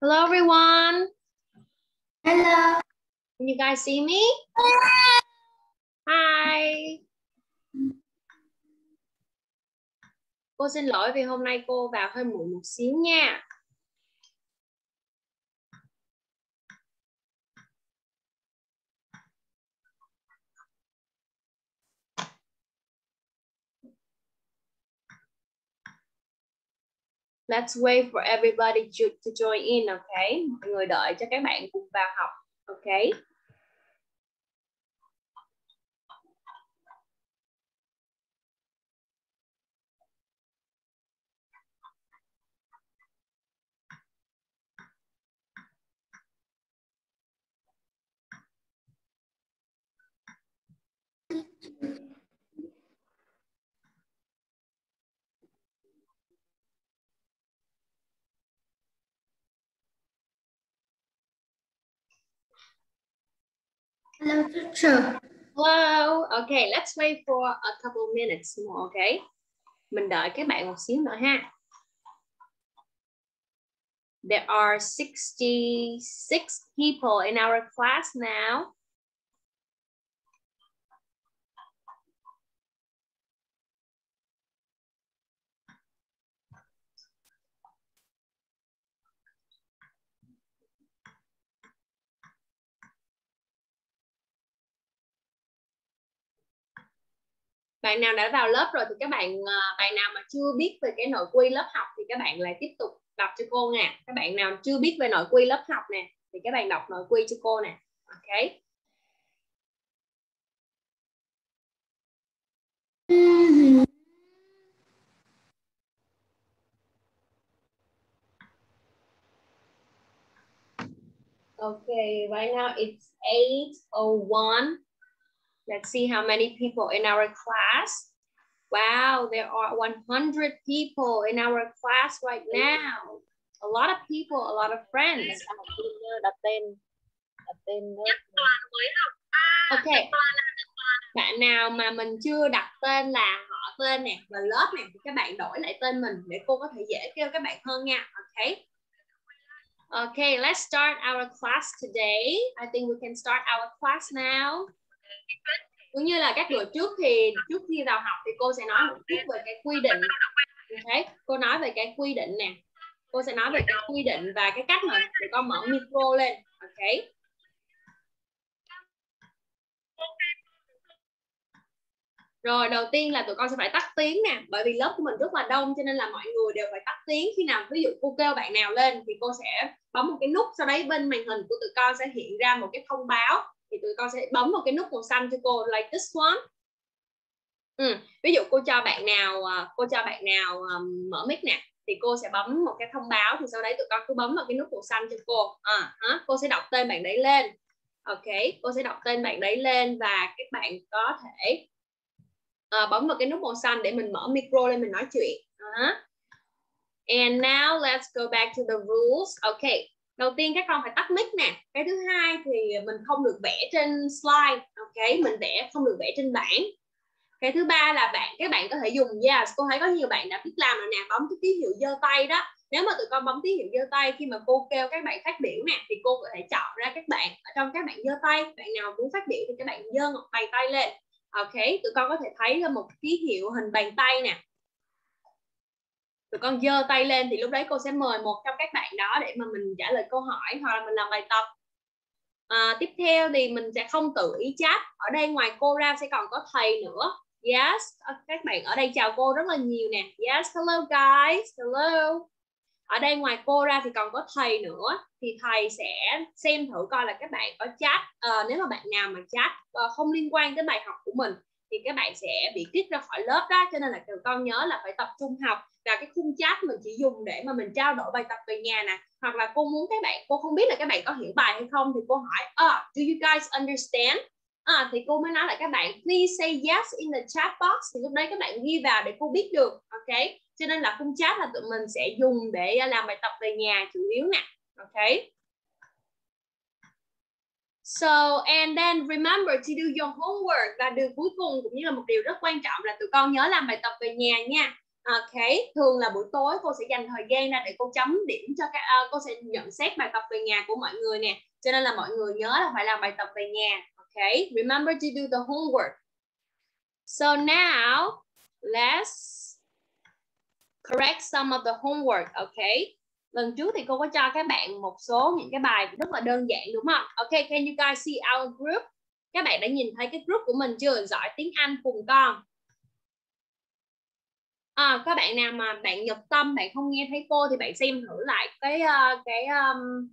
Hello everyone. Hello. Can you guys see me? Hi. Cô xin lỗi vì hôm nay cô vào hơi muộn một xíu nha. Let's wait for everybody to, to join in, okay? Mọi người đợi cho các bạn cùng vào học, okay? Hello, teacher. Hello. Okay, let's wait for a couple minutes more, okay? Mình đợi các bạn một xíu nữa ha. There are 66 people in our class now. Bạn nào đã vào lớp rồi thì các bạn ờ, bạn nào mà chưa biết về cái nội quy lớp học thì các bạn lại tiếp tục đọc cho cô nè. Các bạn nào chưa biết về nội quy lớp học nè thì các bạn đọc nội quy cho cô nè. Ok? Okay, right now it's 8.01 Let's see how many people in our class. Wow, there are 100 people in our class right now. A lot of people, a lot of friends. đặt tên đặt tên Bạn nào mà mình chưa đặt tên là họ tên nè và lớp nè thì các bạn đổi lại tên mình để cô có thể dễ kêu các bạn hơn nha. Okay. Okay, let's start our class today. I think we can start our class now cũng như là các buổi trước thì trước khi vào học thì cô sẽ nói một chút về cái quy định. Ok cô nói về cái quy định nè. Cô sẽ nói về cái quy định và cái cách mà để con mở micro lên, ok? Rồi, đầu tiên là tụi con sẽ phải tắt tiếng nè, bởi vì lớp của mình rất là đông cho nên là mọi người đều phải tắt tiếng. Khi nào ví dụ cô kêu bạn nào lên thì cô sẽ bấm một cái nút, sau đấy bên màn hình của tụi con sẽ hiện ra một cái thông báo thì tụi con sẽ bấm vào cái nút màu xanh cho cô like this one ừ. ví dụ cô cho bạn nào à, cô cho bạn nào um, mở mic nè thì cô sẽ bấm một cái thông báo thì sau đấy tụi con cứ bấm vào cái nút màu xanh cho cô à, hả? cô sẽ đọc tên bạn đấy lên ok cô sẽ đọc tên bạn đấy lên và các bạn có thể uh, bấm vào cái nút màu xanh để mình mở micro lên mình nói chuyện uh-huh. and now let's go back to the rules okay đầu tiên các con phải tắt mic nè. Cái thứ hai thì mình không được vẽ trên slide, ok? Mình vẽ không được vẽ trên bảng. Cái thứ ba là bạn, các bạn có thể dùng, yes, cô thấy có nhiều bạn đã biết làm rồi nè, bấm cái ký hiệu giơ tay đó. Nếu mà tụi con bấm ký hiệu giơ tay, khi mà cô kêu các bạn phát biểu nè, thì cô có thể chọn ra các bạn ở trong các bạn giơ tay. Bạn nào muốn phát biểu thì các bạn giơ ngọc bàn tay lên, ok? Tụi con có thể thấy là một ký hiệu hình bàn tay nè tụi con giơ tay lên thì lúc đấy cô sẽ mời một trong các bạn đó để mà mình trả lời câu hỏi hoặc là mình làm bài tập. À, tiếp theo thì mình sẽ không tự ý chat. Ở đây ngoài cô ra sẽ còn có thầy nữa. Yes à, các bạn ở đây chào cô rất là nhiều nè. Yes hello guys hello. Ở đây ngoài cô ra thì còn có thầy nữa. Thì thầy sẽ xem thử coi là các bạn có chat à, nếu mà bạn nào mà chat uh, không liên quan tới bài học của mình thì các bạn sẽ bị kích ra khỏi lớp đó. Cho nên là con nhớ là phải tập trung học và cái khung chat mình chỉ dùng để mà mình trao đổi bài tập về nhà nè. Hoặc là cô muốn các bạn cô không biết là các bạn có hiểu bài hay không thì cô hỏi ah, do you guys understand? À, thì cô mới nói lại các bạn please say yes in the chat box. Thì lúc đấy các bạn ghi vào để cô biết được ok? Cho nên là khung chat là tụi mình sẽ dùng để làm bài tập về nhà chủ yếu nè ok? So and then remember to do your homework và điều cuối cùng cũng như là một điều rất quan trọng là tụi con nhớ làm bài tập về nhà nha Ok, thường là buổi tối cô sẽ dành thời gian ra để cô chấm điểm cho các uh, cô sẽ nhận xét bài tập về nhà của mọi người nè. Cho nên là mọi người nhớ là phải làm bài tập về nhà. Ok, remember to do the homework. So now let's correct some of the homework. Okay. Lần trước thì cô có cho các bạn một số những cái bài rất là đơn giản đúng không? Ok, can you guys see our group? Các bạn đã nhìn thấy cái group của mình chưa? Giỏi tiếng Anh cùng con à, các bạn nào mà bạn nhập tâm bạn không nghe thấy cô thì bạn xem thử lại cái uh, cái um,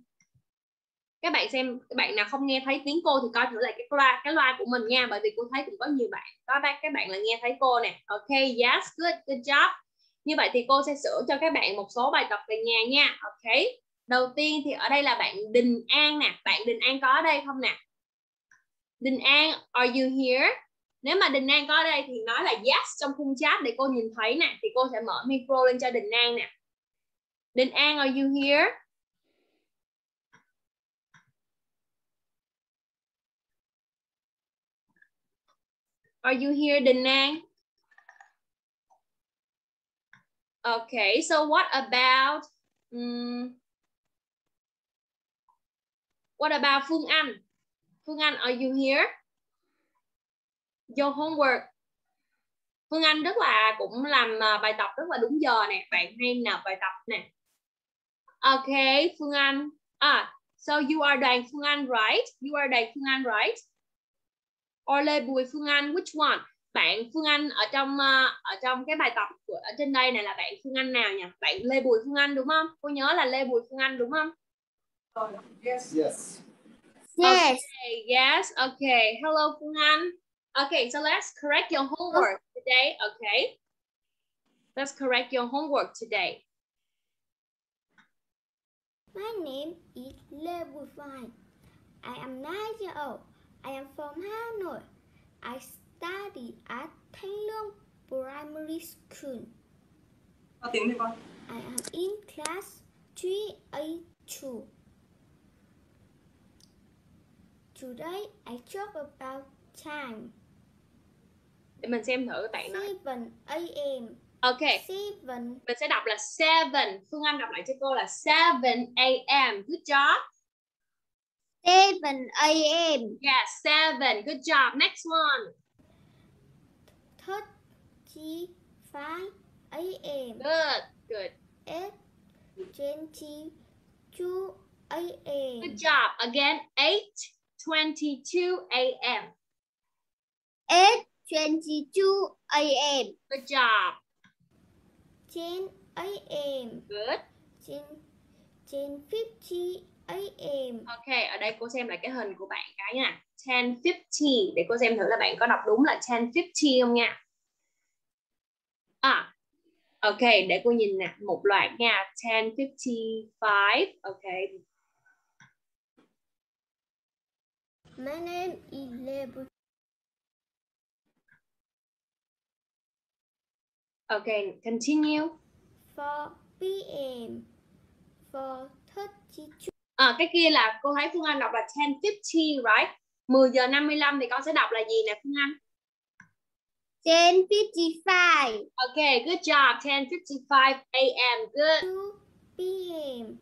các bạn xem các bạn nào không nghe thấy tiếng cô thì coi thử lại cái loa cái loa của mình nha bởi vì cô thấy cũng có nhiều bạn có các bạn là nghe thấy cô nè ok yes good good job như vậy thì cô sẽ sửa cho các bạn một số bài tập về nhà nha. Ok. Đầu tiên thì ở đây là bạn Đình An nè. Bạn Đình An có ở đây không nè? Đình An, are you here? Nếu mà Đình An có ở đây thì nói là yes trong khung chat để cô nhìn thấy nè. Thì cô sẽ mở micro lên cho Đình An nè. Đình An, are you here? Are you here, Đình An? Okay, so what about um, what about Phương Anh? Phương Anh, are you here? your homework. Phương Anh rất là cũng làm à, bài tập rất là đúng giờ nè. Bạn hay nộp bài tập nè. Okay, Phương Anh. À so you are đoàn Phương Anh right? You are đoàn Phương Anh right? Or Lê Bùi Phương Anh which one? Bạn Phương Anh ở trong à, ở trong cái bài tập của, ở trên đây này là bạn Phương Anh nào nhỉ bạn Lê Bùi Phương Anh đúng không cô nhớ là Lê Bùi Phương Anh đúng không yes yes Yes. okay, yes okay hello Phương Anh Okay, so let's correct your homework today, okay? Let's correct your homework today. My name is Lê Bùi Phai. I am nine years old. I am from Hanoi. I study at Thanh Luông Primary School. Có tiếng đi con. I am in class 3A2. Today I talk about time. Để mình xem thử bạn nói. 7 a.m. Ok, 7 mình sẽ đọc là 7. Phương Anh đọc lại cho cô là 7 a.m. Good job. 7 a.m. Yeah, 7. Good job. Next one. 35 a.m. Good. Good. 8 22 a.m. Good job. Again, 8:22 a.m. 8 22 a.m. Good job. 10 a.m. Good. 10 10 50 a.m. Ok, ở đây cô xem lại cái hình của bạn cái nha. 1050 để cô xem thử là bạn có đọc đúng là 1050 không nha. À. Ok, để cô nhìn nè, một loạt nha. 1055. Ok. My name is Lebu. Ok, continue. 4 p.m. 4:32 À, cái kia là cô thấy Phương Anh đọc là 1050, right? 10 giờ 55 thì con sẽ đọc là gì nè Phương Anh? 10:55 Ok, good job. 10:55 a.m. Good. 2 p.m.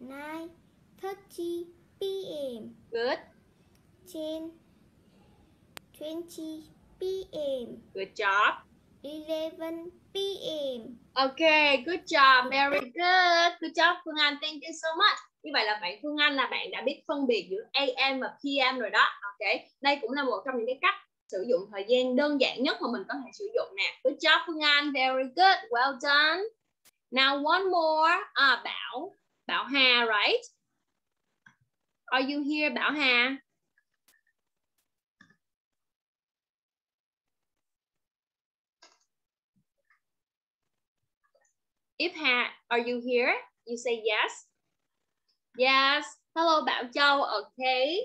9:30 p.m. Good. 10 20 p.m. Good job. 11 p.m. Ok, good job, very good. Good job Phương Anh, thank you so much. Như vậy là bạn Phương Anh là bạn đã biết phân biệt giữa AM và PM rồi đó. Ok, đây cũng là một trong những cái cách sử dụng thời gian đơn giản nhất mà mình có thể sử dụng nè. Good job Phương Anh, very good, well done. Now one more. À, Bảo, Bảo Hà, right? Are you here, Bảo Hà? If Hà, are you here? You say yes. Yes. Hello Bảo Châu. Okay.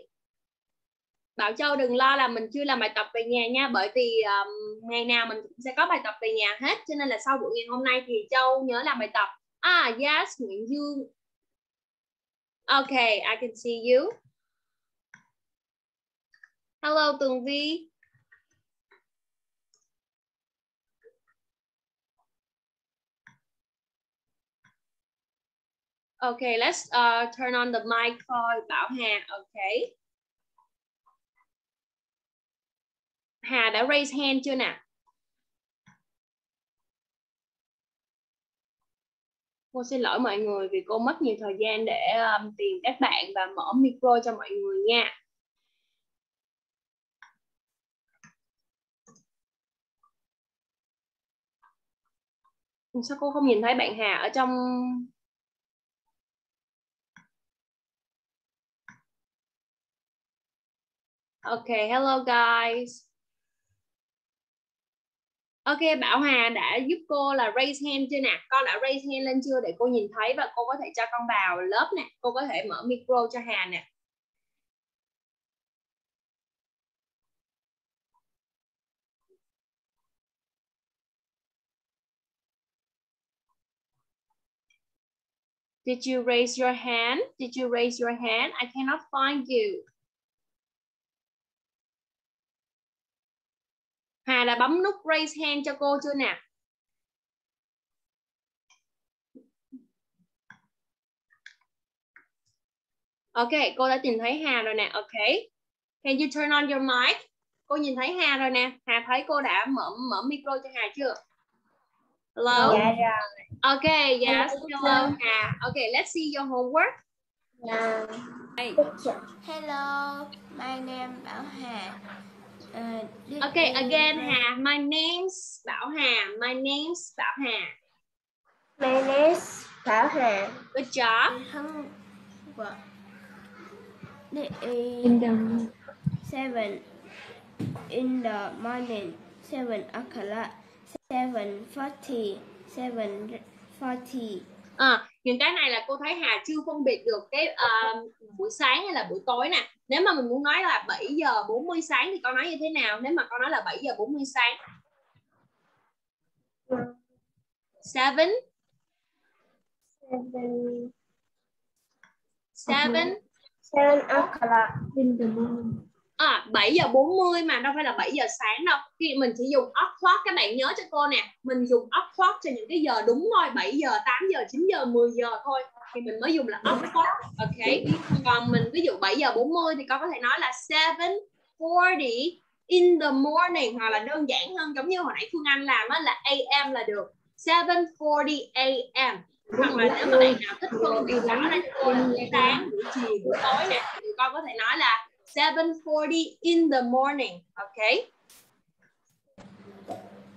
Bảo Châu đừng lo là mình chưa làm bài tập về nhà nha bởi vì um, ngày nào mình cũng sẽ có bài tập về nhà hết cho nên là sau buổi ngày hôm nay thì Châu nhớ làm bài tập. Ah, yes, Nguyễn Dương. Okay, I can see you. Hello Tường Vi. Okay, let's uh, turn on the mic for Bảo Hà. Okay. Hà đã raise hand chưa nè? Cô xin lỗi mọi người vì cô mất nhiều thời gian để um, tìm các bạn và mở micro cho mọi người nha. Sao cô không nhìn thấy bạn Hà ở trong Okay, hello guys. Ok, Bảo Hà đã giúp cô là raise hand chưa nè? Con đã raise hand lên chưa để cô nhìn thấy và cô có thể cho con vào lớp nè. Cô có thể mở micro cho Hà nè. Did you raise your hand? Did you raise your hand? I cannot find you. Hà đã bấm nút raise hand cho cô chưa nè? Ok, cô đã tìm thấy Hà rồi nè. Ok. Can you turn on your mic? Cô nhìn thấy Hà rồi nè. Hà thấy cô đã mở mở micro cho Hà chưa? Hello? Dạ rồi. Ok, yes. Hello, Hà. Ok, let's see your homework. Dạ. Hey. Hello, my name Bảo Hà. Uh, Okay, again, my- Hà. My name's Bảo Hà. My name's Bảo Hà. My name's Bảo Hà. Good job. Hung what? This is seven in the morning. Seven o'clock. Seven forty. Seven forty. À, những cái này là cô thấy Hà chưa phân biệt được cái uh, buổi sáng hay là buổi tối nè. Nếu mà mình muốn nói là 7 giờ 40 sáng thì con nói như thế nào? Nếu mà con nói là 7 giờ 40 sáng. 7 Seven. 7 Seven o'clock in the morning. À, 7 giờ 40 mà đâu phải là 7 giờ sáng đâu. Khi mình chỉ dùng off clock Các bạn nhớ cho cô nè Mình dùng off clock cho những cái giờ đúng thôi 7 giờ, 8 giờ, 9 giờ, 10 giờ thôi Thì mình mới dùng là off clock Ok. Còn mình ví dụ 7 giờ 40 Thì con có thể nói là 7.40 in the morning Hoặc là đơn giản hơn Giống như hồi nãy Phương Anh làm á, là AM là được. 7:40 AM hoặc là nếu mà bạn nào thích phân biệt rõ ra cho cô là buổi sáng, buổi chiều, buổi tối nè thì con có thể nói là 7:40 in the morning, okay?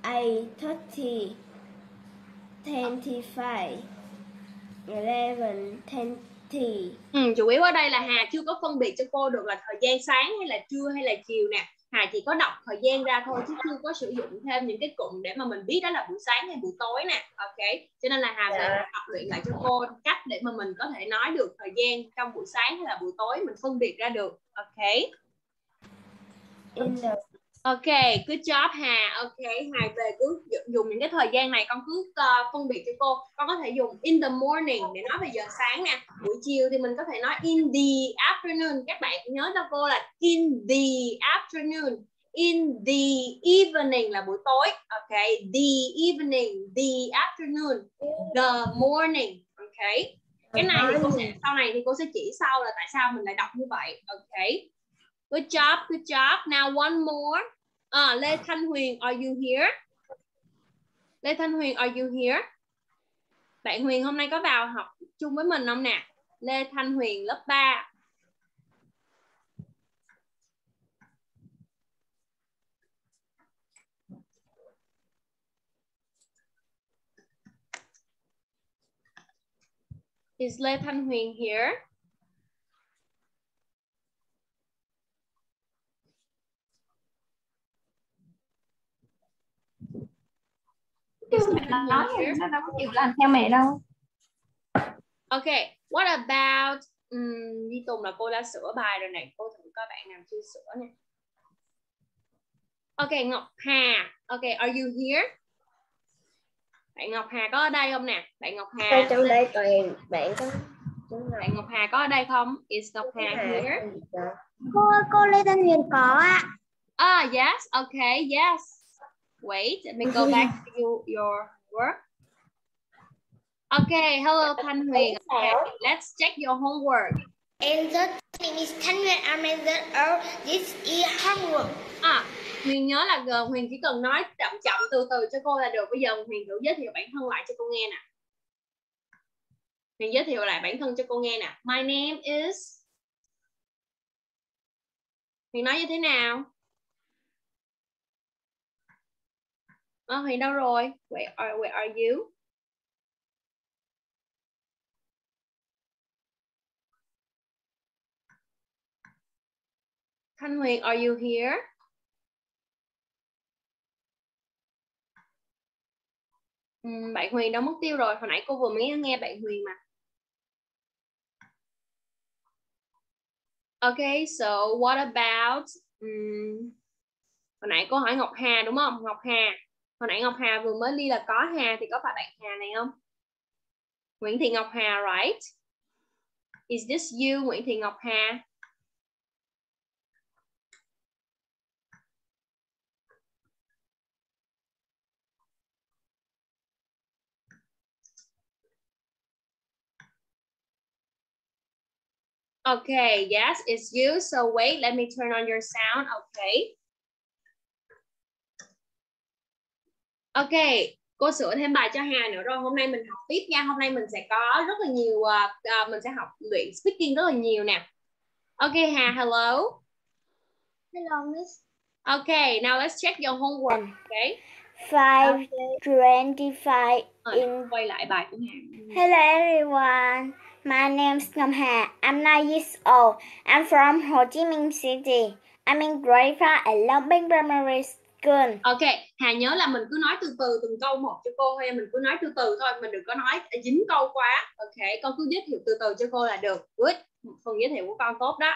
Eight thirty. Twenty-five. Eleven twenty. Ừ, chủ yếu ở đây là Hà chưa có phân biệt cho cô được là thời gian sáng hay là trưa hay là chiều nè. Hà chỉ có đọc thời gian ra thôi chứ chưa có sử dụng thêm những cái cụm để mà mình biết đó là buổi sáng hay buổi tối nè. Ok. Cho nên là Hà sẽ Dạ. học luyện lại cho cô cách để mà mình có thể nói được thời gian trong buổi sáng hay là buổi tối mình phân biệt ra được. Ok. Ok, good job Hà. Ok, Hà về cứ dùng- dùng những cái thời gian này con cứ uh, phân biệt cho cô. Con có thể dùng in the morning để nói về giờ sáng nè. Buổi chiều thì mình có thể nói in the afternoon. Các bạn nhớ cho cô là in the afternoon. In the evening là buổi tối. Ok, the evening, the afternoon, the morning. Ok. Cái này thì cô sẽ sau này thì cô sẽ chỉ sau là tại sao mình lại đọc như vậy. Ok. Good job, good job. Now one more. Uh, Lê Thanh Huyền, are you here? Lê Thanh Huyền, are you here? Bạn Huyền hôm nay có vào học chung với mình không nè? Lê Thanh Huyền lớp 3. Is Lê Thanh Huyền here? Is Lê Thanh nói Huyền here? thì nó đâu có chịu làm theo mẹ đâu Okay, what about um, Di Tùng là cô đã sửa bài rồi này, cô thử coi bạn nào chưa sửa nè. Okay, Ngọc Hà. Okay, are you here? Bạn Ngọc Hà có ở đây không nè? Bạn Ngọc Hà. Ở trong đây toàn bạn có Bạn Ngọc Hà có ở đây không? Is Ngọc Hà here? Cô cô Lê Thanh Huyền có ạ. Ah, yes. Okay, yes. Wait, let me go back to you, your work. Okay, hello Thanh Huyền. Okay, let's check your homework. And the name is Tanwin Amazon or this is homework. À, Huyền nhớ là gần Huyền chỉ cần nói chậm chậm từ từ cho cô là được. Bây giờ Huyền thử giới thiệu bản thân lại cho cô nghe nè. Huyền giới thiệu lại bản thân cho cô nghe nè. My name is Huyền nói như thế nào? Ờ, à Huyền đâu rồi? Where are, where are you? Thanh Huyền, are you here? Ừ, bạn Huyền đâu mất tiêu rồi? Hồi nãy cô vừa mới nghe bạn Huyền mà. Okay, so what about um, hồi nãy cô hỏi Ngọc Hà đúng không? Ngọc Hà. Hồi nãy Ngọc Hà vừa mới đi là có Hà thì có phải bạn Hà này không? Nguyễn Thị Ngọc Hà, right? Is this you, Nguyễn Thị Ngọc Hà? Okay, yes, it's you. So wait, let me turn on your sound. Okay. Okay, cô sửa thêm bài cho Hà nữa rồi. Hôm nay mình học tiếp nha. Hôm nay mình sẽ có rất là nhiều, uh, mình sẽ học luyện speaking rất là nhiều nè. Okay, Hà, hello. Hello, Miss. Okay, now let's check your homework. Okay. 525 Rồi, in quay lại bài của Hà. Hello everyone. My name's Ngam Ha. I'm 9 years old. I'm from Ho Chi Minh City. I'm in grade 5 at Long Binh Primary School. Ok, Hà nhớ là mình cứ nói từ từ từng câu một cho cô thôi, mình cứ nói từ từ thôi, mình đừng có nói dính câu quá. Ok, con cứ giới thiệu từ từ cho cô là được. Good. Phần giới thiệu của con tốt đó.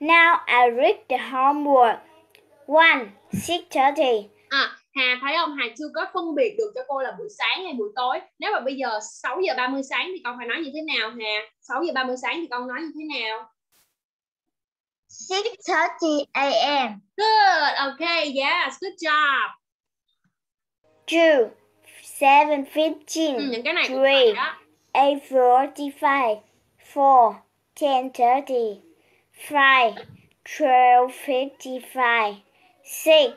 Now I read the homework. 1. 6.30. À, Hà thấy không? Hà chưa có phân biệt được cho cô là buổi sáng hay buổi tối. Nếu mà bây giờ 6 giờ 30 sáng thì con phải nói như thế nào Hà? 6 giờ 30 sáng thì con nói như thế nào? 6.30 a.m. Good. Okay, yes. Good job. 2. 7.15. Ừ, hmm, những cái này cũng Three. phải đó. 8.45. 4. 10.30. 5. 12.55. 6.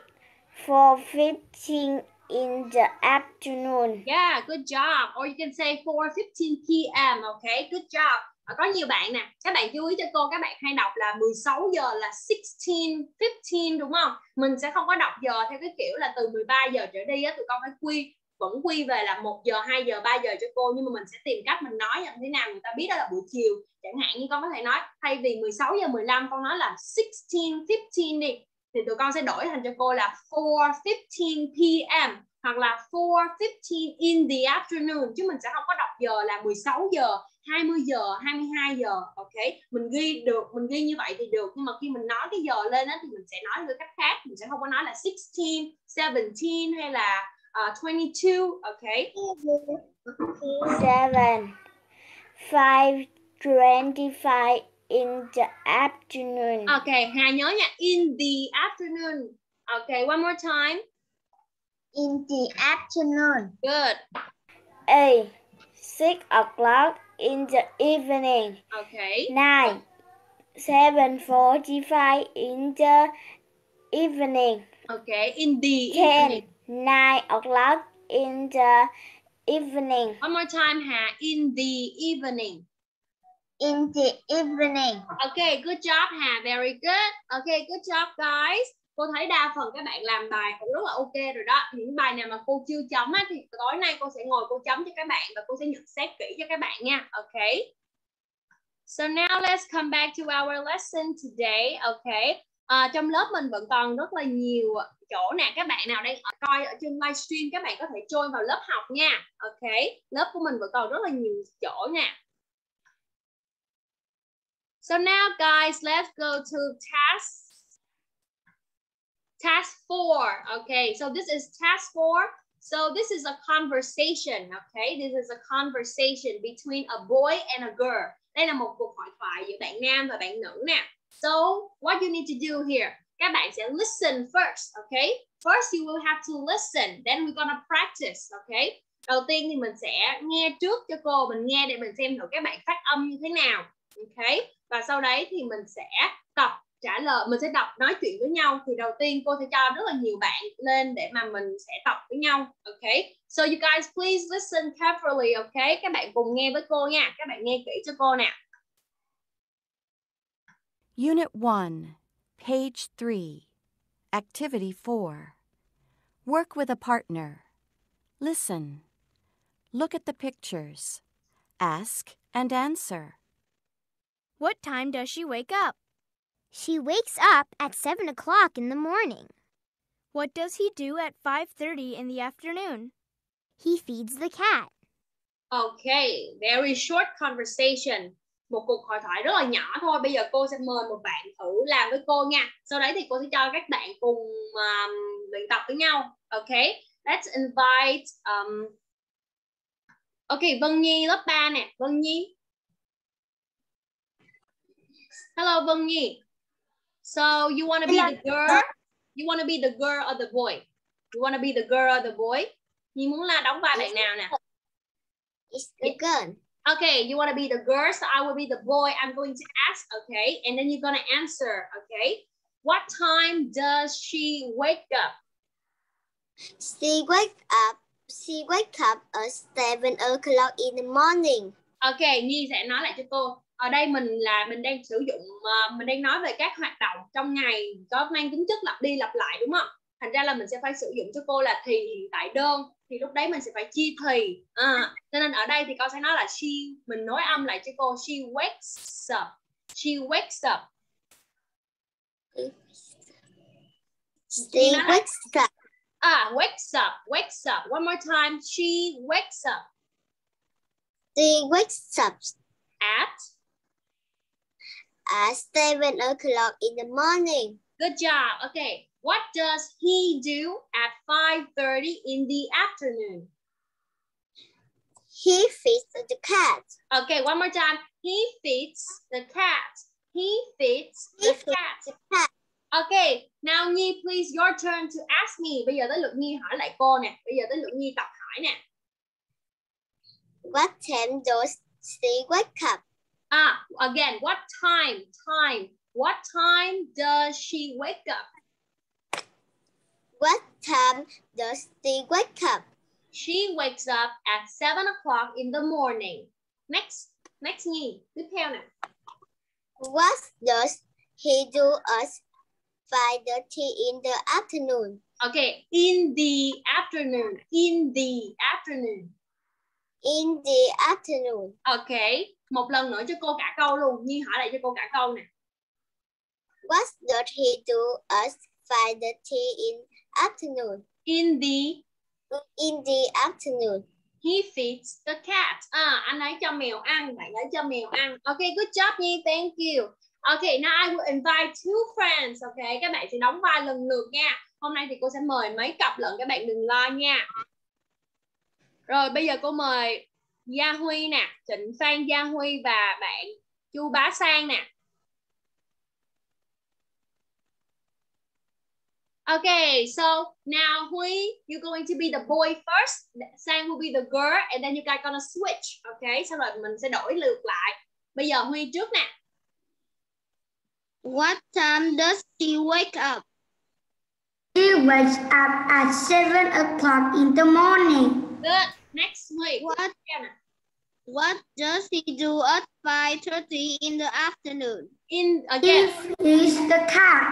4.15 in the afternoon. Yeah, good job. Or you can say 4:15 p.m. Okay, good job. Ờ, có nhiều bạn nè, các bạn chú ý cho cô, các bạn hay đọc là 16 giờ là 16, 15 đúng không? Mình sẽ không có đọc giờ theo cái kiểu là từ 13 giờ trở đi á, tụi con phải quy vẫn quy về là 1 giờ, 2 giờ, 3 giờ cho cô nhưng mà mình sẽ tìm cách mình nói như thế nào người ta biết đó là buổi chiều. Chẳng hạn như con có thể nói thay vì 16 giờ 15 con nói là 16, 15 đi thì tụi con sẽ đổi thành cho cô là 4:15 p.m hoặc là 4:15 in the afternoon chứ mình sẽ không có đọc giờ là 16 giờ, 20 giờ, 22 giờ. Ok, mình ghi được, mình ghi như vậy thì được nhưng mà khi mình nói cái giờ lên á thì mình sẽ nói theo cách khác, mình sẽ không có nói là 16, 17 hay là uh, 22. Ok. 7. 5.25 in the afternoon. Ok, Hà nhớ nha, in the afternoon. Ok, one more time. In the afternoon. Good. 8. 6 o'clock in the evening. Okay. 9. 7.45 in the evening. Okay, in the 10. evening. 9 o'clock in the evening. One more time, Hà. In the evening. In the evening. Okay, good job, Hà. Very good. Okay, good job, guys. Cô thấy đa phần các bạn làm bài cũng rất là ok rồi đó. Những bài nào mà cô chưa chấm á, thì tối nay cô sẽ ngồi cô chấm cho các bạn và cô sẽ nhận xét kỹ cho các bạn nha. Okay. So now let's come back to our lesson today. Okay. À, trong lớp mình vẫn còn rất là nhiều chỗ nè các bạn nào đang coi ở trên livestream các bạn có thể join vào lớp học nha ok lớp của mình vẫn còn rất là nhiều chỗ nè so now guys let's go to task task four okay so this is task four so this is a conversation okay this is a conversation between a boy and a girl đây là một cuộc hội thoại giữa bạn nam và bạn nữ nè So what you need to do here? Các bạn sẽ listen first, okay? First you will have to listen, then we're gonna practice, okay? đầu tiên thì mình sẽ nghe trước cho cô mình nghe để mình xem thử các bạn phát âm như thế nào okay. và sau đấy thì mình sẽ tập trả lời mình sẽ đọc nói chuyện với nhau thì đầu tiên cô sẽ cho rất là nhiều bạn lên để mà mình sẽ tập với nhau ok so you guys please listen carefully ok các bạn cùng nghe với cô nha các bạn nghe kỹ cho cô nè Unit 1, page 3, activity 4. Work with a partner. Listen. Look at the pictures. Ask and answer. What time does she wake up? She wakes up at 7 o'clock in the morning. What does he do at 5:30 in the afternoon? He feeds the cat. Okay, very short conversation. Một cuộc hội thoại rất là nhỏ thôi. Bây giờ cô sẽ mời một bạn thử làm với cô nha. Sau đấy thì cô sẽ cho các bạn cùng um, luyện tập với nhau. Okay, let's invite. Um... Okay, Vân Nhi lớp 3 nè. Vân Nhi. Hello, Vân Nhi. So you want to be the girl? You want to be the girl or the boy? You want to be the girl or the boy? Nhi muốn là đóng vai bạn nào nè? It's the girl. Okay, you want to be the girl, so I will be the boy. I'm going to ask, okay? And then you're going to answer, okay? What time does she wake up? She wake up. She wake up at 7 o'clock in the morning. Okay, Nhi sẽ nói lại cho cô. Ở đây mình là mình đang sử dụng uh, mình đang nói về các hoạt động trong ngày có mang tính chất lặp đi lặp lại đúng không? Thành ra là mình sẽ phải sử dụng cho cô là thì hiện tại đơn thì lúc đấy mình sẽ phải chia thì. À, cho nên ở đây thì con sẽ nói là she mình nói âm lại cho cô she wakes up she wakes up. She wakes up. à wakes up wakes up. One more time she wakes up. She wakes up. At at 7 o'clock in the morning. good job okay what does he do at 5:30 in the afternoon He feeds the cat. okay one more time he feeds the cat he feeds He the feeds cat the cat. Okay, now Nhi, please your turn to ask me. Bây giờ tới lượt Nhi hỏi lại cô nè. Bây giờ tới lượt Nhi tập hỏi nè. What time does she wake up? Ah, again, what time? Time. What time does she wake up? What time does she wake up? She wakes up at 7 o'clock in the morning. Next, next Nhi. Tiếp theo nè. What does he do at 5.30 in the afternoon? Okay, in the afternoon. In the afternoon. In the afternoon. Okay, một lần nữa cho cô cả câu luôn. Nhi hỏi lại cho cô cả câu nè. What does he do at 5.30 in afternoon? In the In the afternoon. He feeds the cat. À, anh ấy cho mèo ăn, bạn ấy cho mèo ăn. Okay, good job Nhi, thank you. Okay, now I will invite two friends. Okay, các bạn sẽ đóng vai lần lượt nha. Hôm nay thì cô sẽ mời mấy cặp lận, các bạn đừng lo nha. Rồi bây giờ cô mời Gia Huy nè, Trịnh Phan Gia Huy và bạn Chu Bá Sang nè. Okay, so now Huy, you're going to be the boy first. Sang will be the girl, and then you guys gonna switch. Okay, sau rồi mình sẽ đổi lượt lại. Bây giờ Huy trước nè. What time does she wake up? She wakes up at 7 o'clock in the morning. Good. Next Huy. What nè. What does he do at 5.30 in the afternoon? In He again. feeds the cat.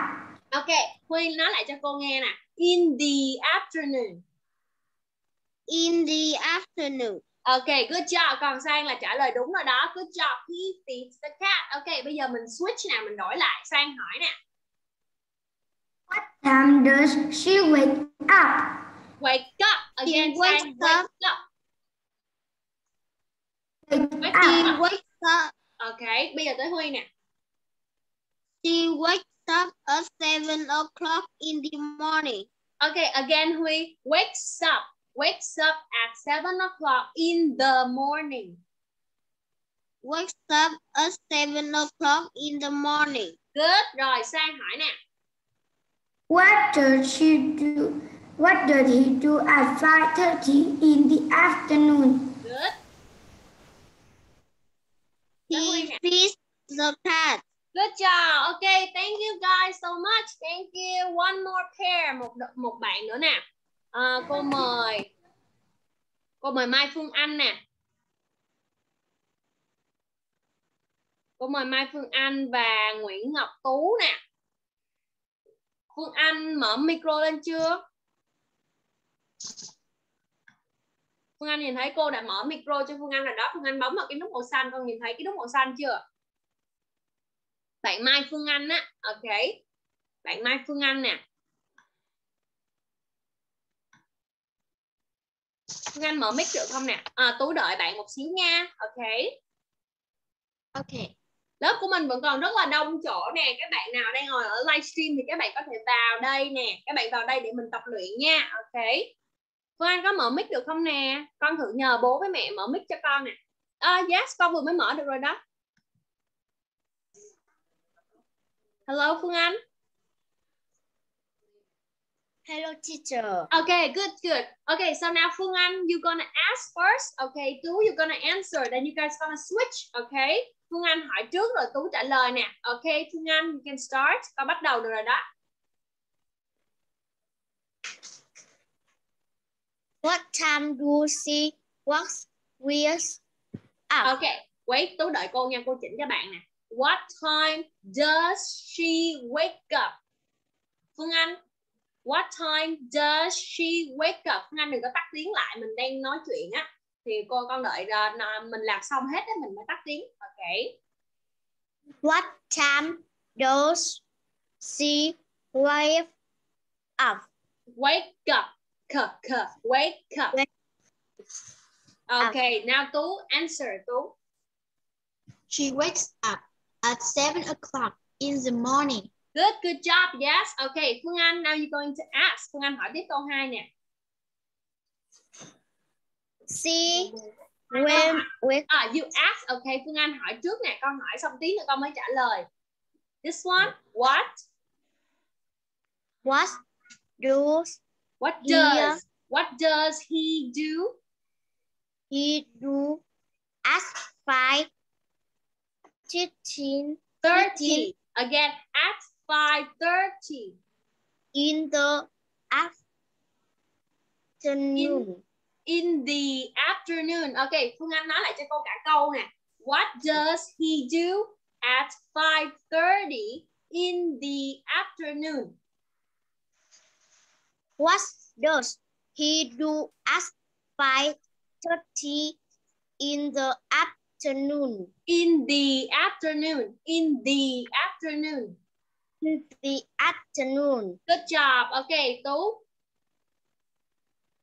Okay, Huy nói lại cho cô nghe nè. In the afternoon. In the afternoon. Okay, good job. Còn Sang là trả lời đúng rồi đó. Good job. He feeds the cat. Okay, bây giờ mình switch nè, mình đổi lại. Sang hỏi nè. What time does she wake up? Wake up. Again, wakes Sang up. Wake Wake She wakes up. Okay, bây giờ tới Huy nè. She wakes up at 7 o'clock in the morning. Okay, again, Huy. Wakes up. Wakes up at 7 o'clock in the morning. Wakes up at 7 o'clock in the morning. Good. Rồi, Sang hỏi nè. What does she do What does he do at 5.30 in the afternoon? Good. He feeds the cat. Good job. Okay, thank you guys so much. Thank you. One more pair, một một bạn nữa nè. À, cô mời cô mời Mai Phương Anh nè. Cô mời Mai Phương Anh và Nguyễn Ngọc Tú nè. Phương Anh mở micro lên chưa? Phương Anh nhìn thấy cô đã mở micro cho Phương Anh rồi đó. Phương Anh bấm vào cái nút màu xanh. Con nhìn thấy cái nút màu xanh chưa? Bạn Mai Phương Anh á. Ok. Bạn Mai Phương Anh nè. Phương Anh mở mic được không nè? À, Tú đợi bạn một xíu nha. Ok. Okay. Lớp của mình vẫn còn rất là đông chỗ nè. Các bạn nào đang ngồi ở livestream thì các bạn có thể vào đây nè. Các bạn vào đây để mình tập luyện nha. Ok. Phương Anh có mở mic được không nè? Con thử nhờ bố với mẹ mở mic cho con nè. À, yes, con vừa mới mở được rồi đó. Hello Phương Anh. Hello, teacher. Okay, good, good. Okay, so now Phương Anh, you're gonna ask first. Okay, Tú, you're gonna answer. Then you guys gonna switch. Okay. Phương Anh hỏi trước rồi Tú trả lời nè. Okay, Phương Anh, you can start. Con bắt đầu được rồi đó. What time do she works with up? Okay, wait, Tú đợi cô nha, cô chỉnh cho bạn nè. What time does she wake up? Phương Anh, what time does she wake up? Phương Anh đừng có tắt tiếng lại, mình đang nói chuyện á. Thì cô con đợi ra mình làm xong hết á mình mới tắt tiếng. Okay. What time does she wake up? wake up c wake up. Okay now tú answer tú. She wakes up at seven o'clock in the morning. good good job yes. Okay phương anh now you're going to ask. Phương anh hỏi tiếp câu 2 nè. She when wake à you ask. Okay phương anh hỏi trước nè con hỏi xong tí nữa con mới trả lời. This one what? What does what does what does he do he do at five fifteen 30 again at 5:30 in the afternoon? in the afternoon. Okay, Phương Anh nói lại cho cô cả câu nè. What does he do at 5:30 in the afternoon? What does he do at five thirty in the afternoon? In the afternoon. In the afternoon. In the afternoon. Good job. Okay, Tú.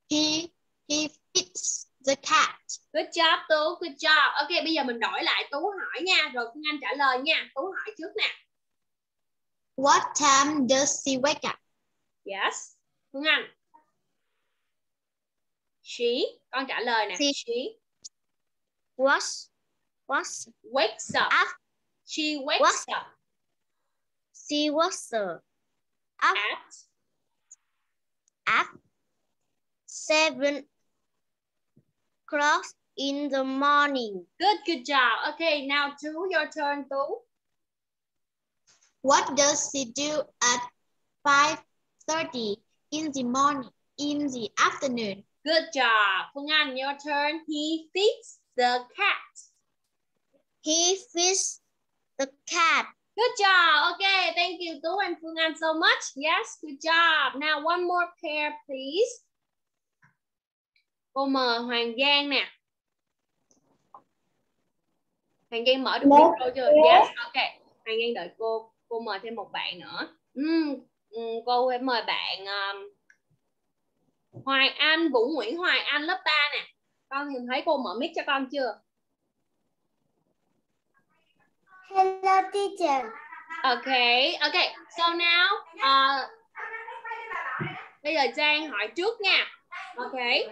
He he feeds the cat. Good job Tú. Good job. Okay, bây giờ mình đổi lại Tú hỏi nha, rồi Phương Anh trả lời nha. Tú hỏi trước nè. What time does she wake up? Yes. Phương Anh. She, con trả lời nè. She. She What what wakes up. up? She wakes What? up She wakes up at at seven o'clock in the morning. Good, good job. Okay, now Tú, your turn, Tú. What does she do at five thirty in the morning? In the afternoon. Good job. Phương Anh, your turn. He feeds the cat. He feeds the cat. Good job. Okay, thank you, Tú and Phương Anh so much. Yes, good job. Now one more pair, please. Cô mời Hoàng Giang nè. Hoàng Giang mở được micro chưa? Yes, okay. Hoàng Giang đợi cô. Cô mời thêm một bạn nữa. Ừm, cô phải mời bạn um, Hoài Anh, Vũ Nguyễn Hoài Anh lớp 3 nè. Con nhìn thấy cô mở mic cho con chưa? Hello, teacher. Okay, okay. So now, uh, bây giờ Giang hỏi trước nha. Okay.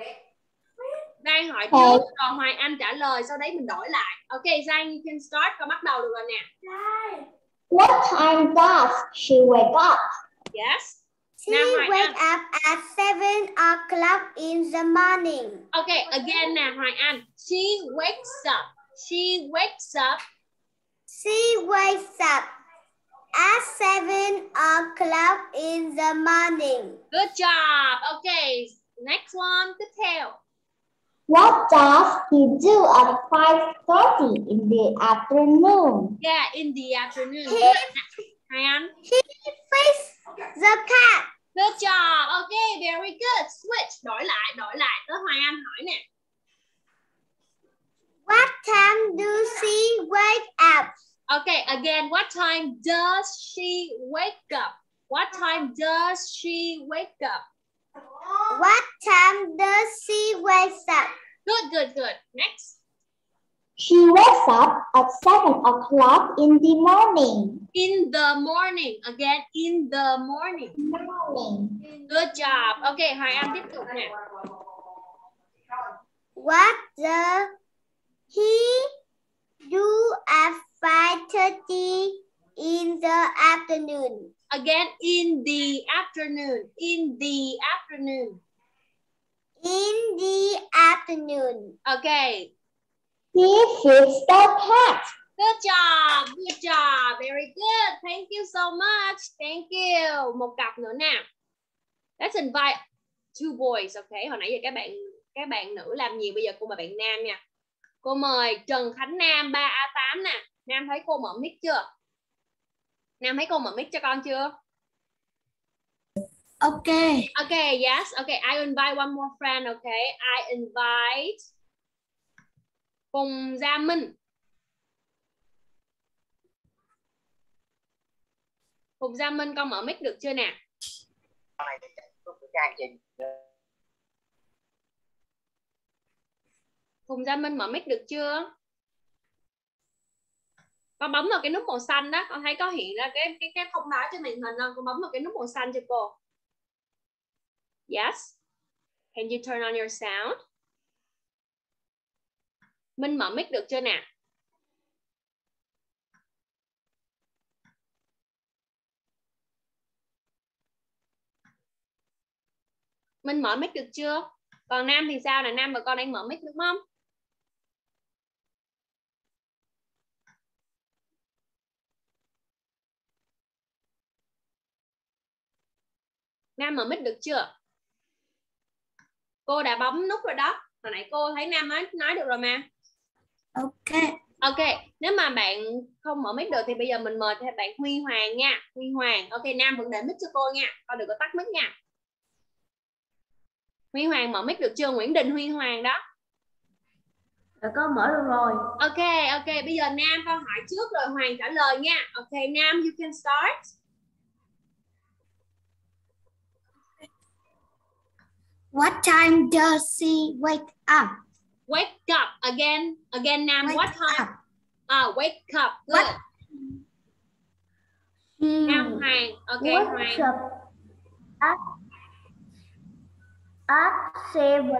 Giang hỏi trước, còn Hoài Anh trả lời, sau đấy mình đổi lại. Okay, Giang, you can start. Con bắt đầu được rồi nè. What time does she wake up? Yes. She Now, wake up at 7 o'clock in the morning. Okay, again Hoài Anh. She wakes up. She wakes up. She wakes up at 7 o'clock in the morning. Good job. Okay, next one. Tiếp theo. What does he do at 5.30 in the afternoon? Yeah, in the afternoon. He, Hoài Anh. he feeds the cat. Good job. Okay, very good. Switch. Đổi lại, đổi lại. Tới Hoài Anh hỏi nè. What time do she wake up? Okay, again, what time does she wake up? What time does she wake up? What time does she wake up? Good, good, good. Next. She wakes up at 7 o'clock in the morning. In the morning. Again, in the morning. Morning. Good job. Okay, Hoài Anh tiếp tục nè. What does he do at 5.30 in the afternoon? Again, in the afternoon. In the afternoon. In the afternoon. Okay. He feeds the cat. Good job. Good job. Very good. Thank you so much. Thank you. Một cặp nữa nè. Let's invite two boys. Okay. Hồi nãy giờ các bạn các bạn nữ làm nhiều bây giờ cô mời bạn nam nha. Cô mời Trần Khánh Nam 3A8 nè. Nam thấy cô mở mic chưa? Nam thấy cô mở mic cho con chưa? Okay. Okay, yes. Okay, I invite one more friend, okay? I invite Phùng Gia Minh. Phùng Gia Minh con mở mic được chưa nè? Phùng Gia Minh mở mic được chưa? Con bấm vào cái nút màu xanh đó, con thấy có hiện ra cái cái cái thông báo trên màn hình không? Con bấm vào cái nút màu xanh cho cô. Yes. Can you turn on your sound? Minh mở mic được chưa nè? Minh mở mic được chưa? Còn Nam thì sao là Nam và con đang mở mic đúng không? Nam mở mic được chưa? Cô đã bấm nút rồi đó. Hồi nãy cô thấy Nam nói nói được rồi mà. Okay. Ok, nếu mà bạn không mở mic được thì bây giờ mình mời thêm bạn Huy Hoàng nha. Huy Hoàng. Ok, Nam vẫn để mic cho cô nha. Con đừng có tắt mic nha. Huy Hoàng mở mic được chưa? Nguyễn Đình Huy Hoàng đó. Dạ con mở được rồi. Ok, ok. Bây giờ Nam con hỏi trước rồi Hoàng trả lời nha. Ok, Nam you can start. What time does she wake up? Wake up again. Again Nam, Wake what time? up. Ah, wake up. Good. What? Nam Hoàng. Ok, wakes Hoàng. up at, at 7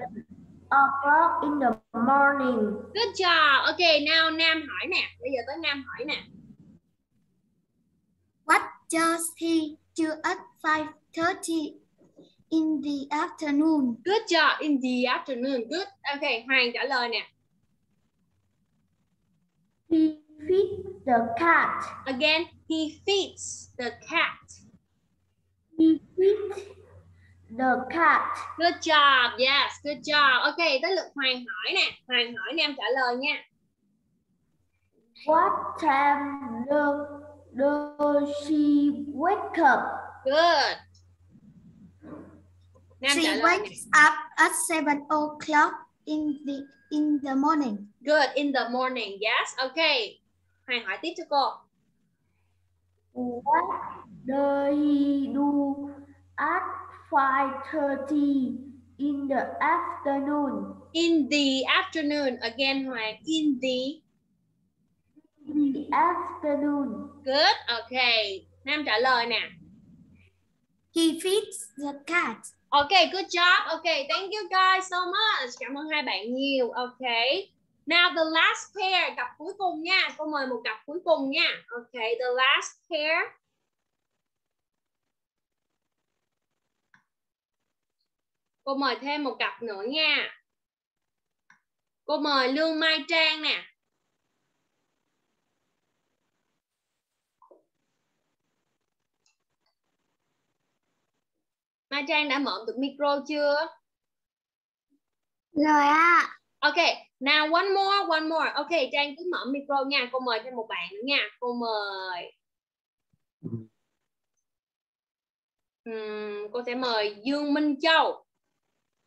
o'clock in the morning. Good job. Ok, now Nam hỏi nè. Bây giờ tới Nam hỏi nè. What does he do at 5.30 in the afternoon? Good job in the afternoon. Good. Ok, Hoàng trả lời nè. He feeds the cat. Again, he feeds the cat. He feeds the cat. Good job. Yes, good job. Ok, tới lượt Hoàng hỏi nè. Hoàng hỏi Nam trả lời nha. What time does, does she wake up? Good. Nam lời nè. up at 7 o'clock in the in the morning. Good in the morning. Yes. Ok. Hoàng hỏi tiếp cho cô. What does he do at 5.30 in the afternoon? In the afternoon. Again, Hoàng. In the. In the afternoon. Good. Ok. Nam trả lời nè. He feeds the cat. Ok, good job. Ok, thank you guys so much. Cảm ơn hai bạn nhiều. Ok. Now the last pair, cặp cuối cùng nha. Cô mời một cặp cuối cùng nha. Ok, the last pair. cô mời thêm một cặp nữa nha cô mời lương mai trang nè mai trang đã mở được micro chưa? Rồi ạ. ok now one more one more. Ok trang cứ mở micro nha. Cô mời thêm một bạn nữa nha. Cô mời. Ừm, cô sẽ mời Dương Minh Châu.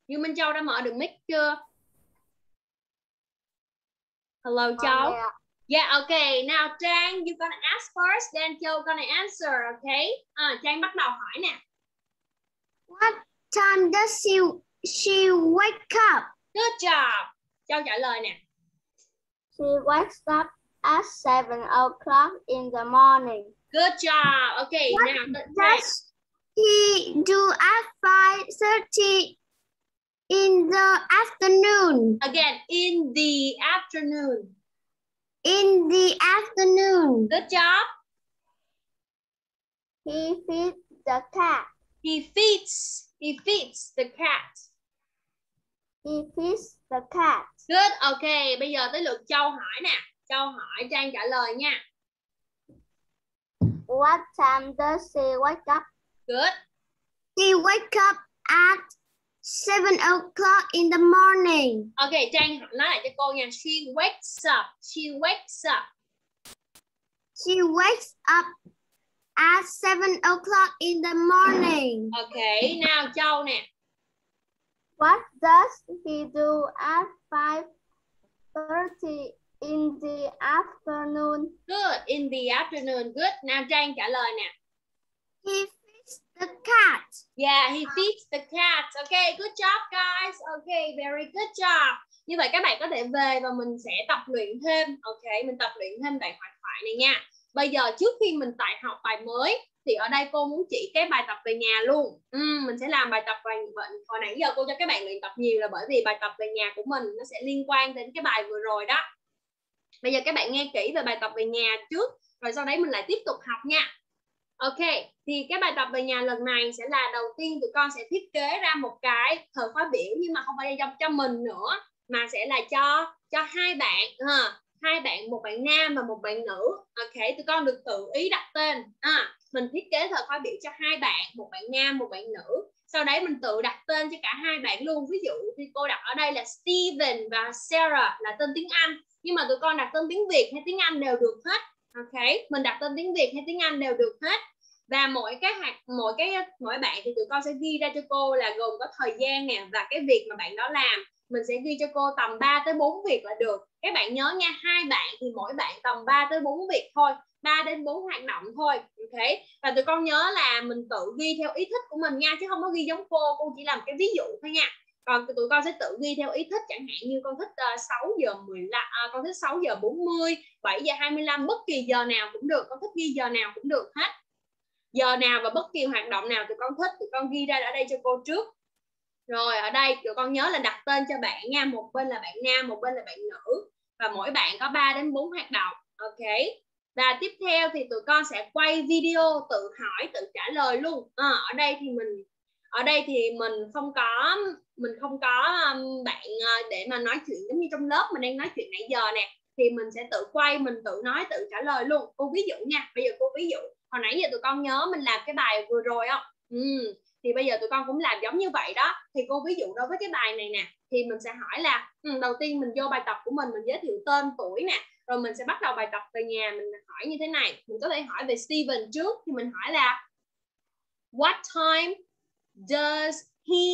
Dương Minh Châu đã mở được mic chưa? Hello Châu. Yeah, okay. Now Trang, you gonna ask first, then Châu gonna answer, okay? À, Trang bắt đầu hỏi nè. What time does she she wake up? Good job. Châu trả lời nè. She wakes up at 7 o'clock in the morning. Good job. Okay, What now. Does he do at 5:30 in the afternoon? Again, in the afternoon. In the afternoon. Good job. He feeds the cat. He feeds. He feeds the cat. He feeds the cat. Good. Okay, bây giờ tới lượt Châu hỏi nè. Châu hỏi Trang trả lời nha. What time does she wake up? Good. He wake up at 7 o'clock in the morning. Okay, Trang nói lại cho cô nha. She wakes up. She wakes up. She wakes up at 7 o'clock in the morning. Okay, now Châu nè. What does he do at 5:30 in the afternoon? Good. In the afternoon. Good. Now Trang trả lời nè. He feeds the cat. Yeah, he feeds the cat. Okay, good job guys. Okay, very good job. Như vậy các bạn có thể về và mình sẽ tập luyện thêm. Okay, mình tập luyện thêm bài hoạt thoại này nha. Bây giờ trước khi mình tại học bài mới thì ở đây cô muốn chỉ cái bài tập về nhà luôn. ừ, mình sẽ làm bài tập về bệnh. Hồi nãy giờ cô cho các bạn luyện tập nhiều là bởi vì bài tập về nhà của mình nó sẽ liên quan đến cái bài vừa rồi đó. Bây giờ các bạn nghe kỹ về bài tập về nhà trước rồi sau đấy mình lại tiếp tục học nha. Ok, thì cái bài tập về nhà lần này sẽ là đầu tiên tụi con sẽ thiết kế ra một cái thời khóa biểu nhưng mà không phải dành cho mình nữa mà sẽ là cho cho hai bạn ha, hai bạn một bạn nam và một bạn nữ. Ok, tụi con được tự ý đặt tên. À, mình thiết kế thời khóa biểu cho hai bạn, một bạn nam, một bạn nữ. Sau đấy mình tự đặt tên cho cả hai bạn luôn. Ví dụ thì cô đặt ở đây là Steven và Sarah là tên tiếng Anh, nhưng mà tụi con đặt tên tiếng Việt hay tiếng Anh đều được hết. Ok, mình đặt tên tiếng Việt hay tiếng Anh đều được hết và mỗi cái hạt mỗi cái mỗi bạn thì tụi con sẽ ghi ra cho cô là gồm có thời gian nè và cái việc mà bạn đó làm mình sẽ ghi cho cô tầm 3 tới 4 việc là được. Các bạn nhớ nha hai bạn thì mỗi bạn tầm 3 tới 4 việc thôi 3 đến 4 hoạt động thôi ok? Và tụi con nhớ là mình tự ghi theo ý thích của mình nha chứ không có ghi giống cô cô chỉ làm cái ví dụ thôi nha. Còn tụi con sẽ tự ghi theo ý thích chẳng hạn như con thích ờ, uh, 6 giờ 15 à, con thích 6 giờ 40 7 giờ 25 bất kỳ giờ nào cũng được con thích ghi giờ nào cũng được hết. Giờ nào và bất kỳ hoạt động nào tụi con thích tụi con ghi ra ở đây cho cô trước rồi ở đây tụi con nhớ là đặt tên cho bạn nha một bên là bạn nam một bên là bạn nữ và mỗi bạn có 3 đến 4 hoạt động ok? Và tiếp theo thì tụi con sẽ quay video tự hỏi tự trả lời luôn. À, ở đây thì mình ở đây thì mình không có mình không có bạn ờ, để mà nói chuyện giống như trong lớp mình đang nói chuyện nãy giờ nè thì mình sẽ tự quay mình tự nói tự trả lời luôn. Cô ví dụ nha bây giờ cô ví dụ hồi nãy giờ tụi con nhớ mình làm cái bài vừa rồi không? Ừ thì bây giờ tụi con cũng làm giống như vậy đó. Thì cô ví dụ đối với cái bài này nè thì mình sẽ hỏi là ừ, đầu tiên mình vô bài tập của mình mình giới thiệu tên tuổi nè rồi mình sẽ bắt đầu bài tập về nhà mình hỏi như thế này. Mình có thể hỏi về Steven trước thì mình hỏi là what time does he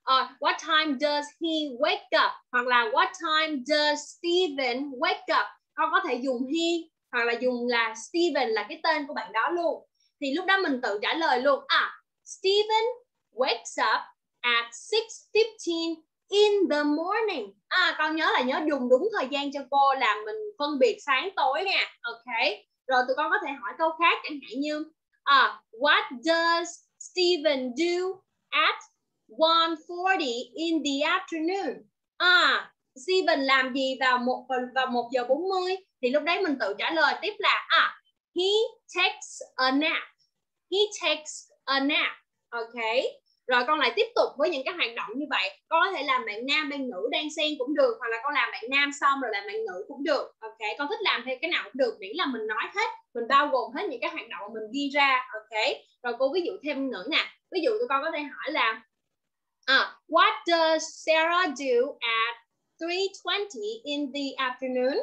uh, what time does he wake up? Hoặc là what time does Steven wake up? Con có thể dùng he hoặc là dùng là Steven là cái tên của bạn đó luôn. Thì lúc đó mình tự trả lời luôn à Stephen wakes up at 6:15 in the morning. À con nhớ là nhớ dùng đúng thời gian cho cô là mình phân biệt sáng tối nha. Ok. Rồi tụi con có thể hỏi câu khác chẳng hạn như à, what does Stephen do at 1:40 in the afternoon? À Stephen làm gì vào một vào một giờ 40 thì lúc đấy mình tự trả lời tiếp là à he takes a nap. He takes a nap. Ok. Rồi con lại tiếp tục với những cái hoạt động như vậy. Con có thể làm bạn nam bạn nữ đang xen cũng được hoặc là con làm bạn nam xong rồi làm bạn nữ cũng được. Ok. Con thích làm theo cái nào cũng được miễn là mình nói hết mình bao gồm hết những cái hoạt động mà mình ghi ra. Ok. Rồi cô ví dụ thêm nữa nè. Ví dụ tụi con có thể hỏi là à, what does Sarah do at 3:20 in the afternoon?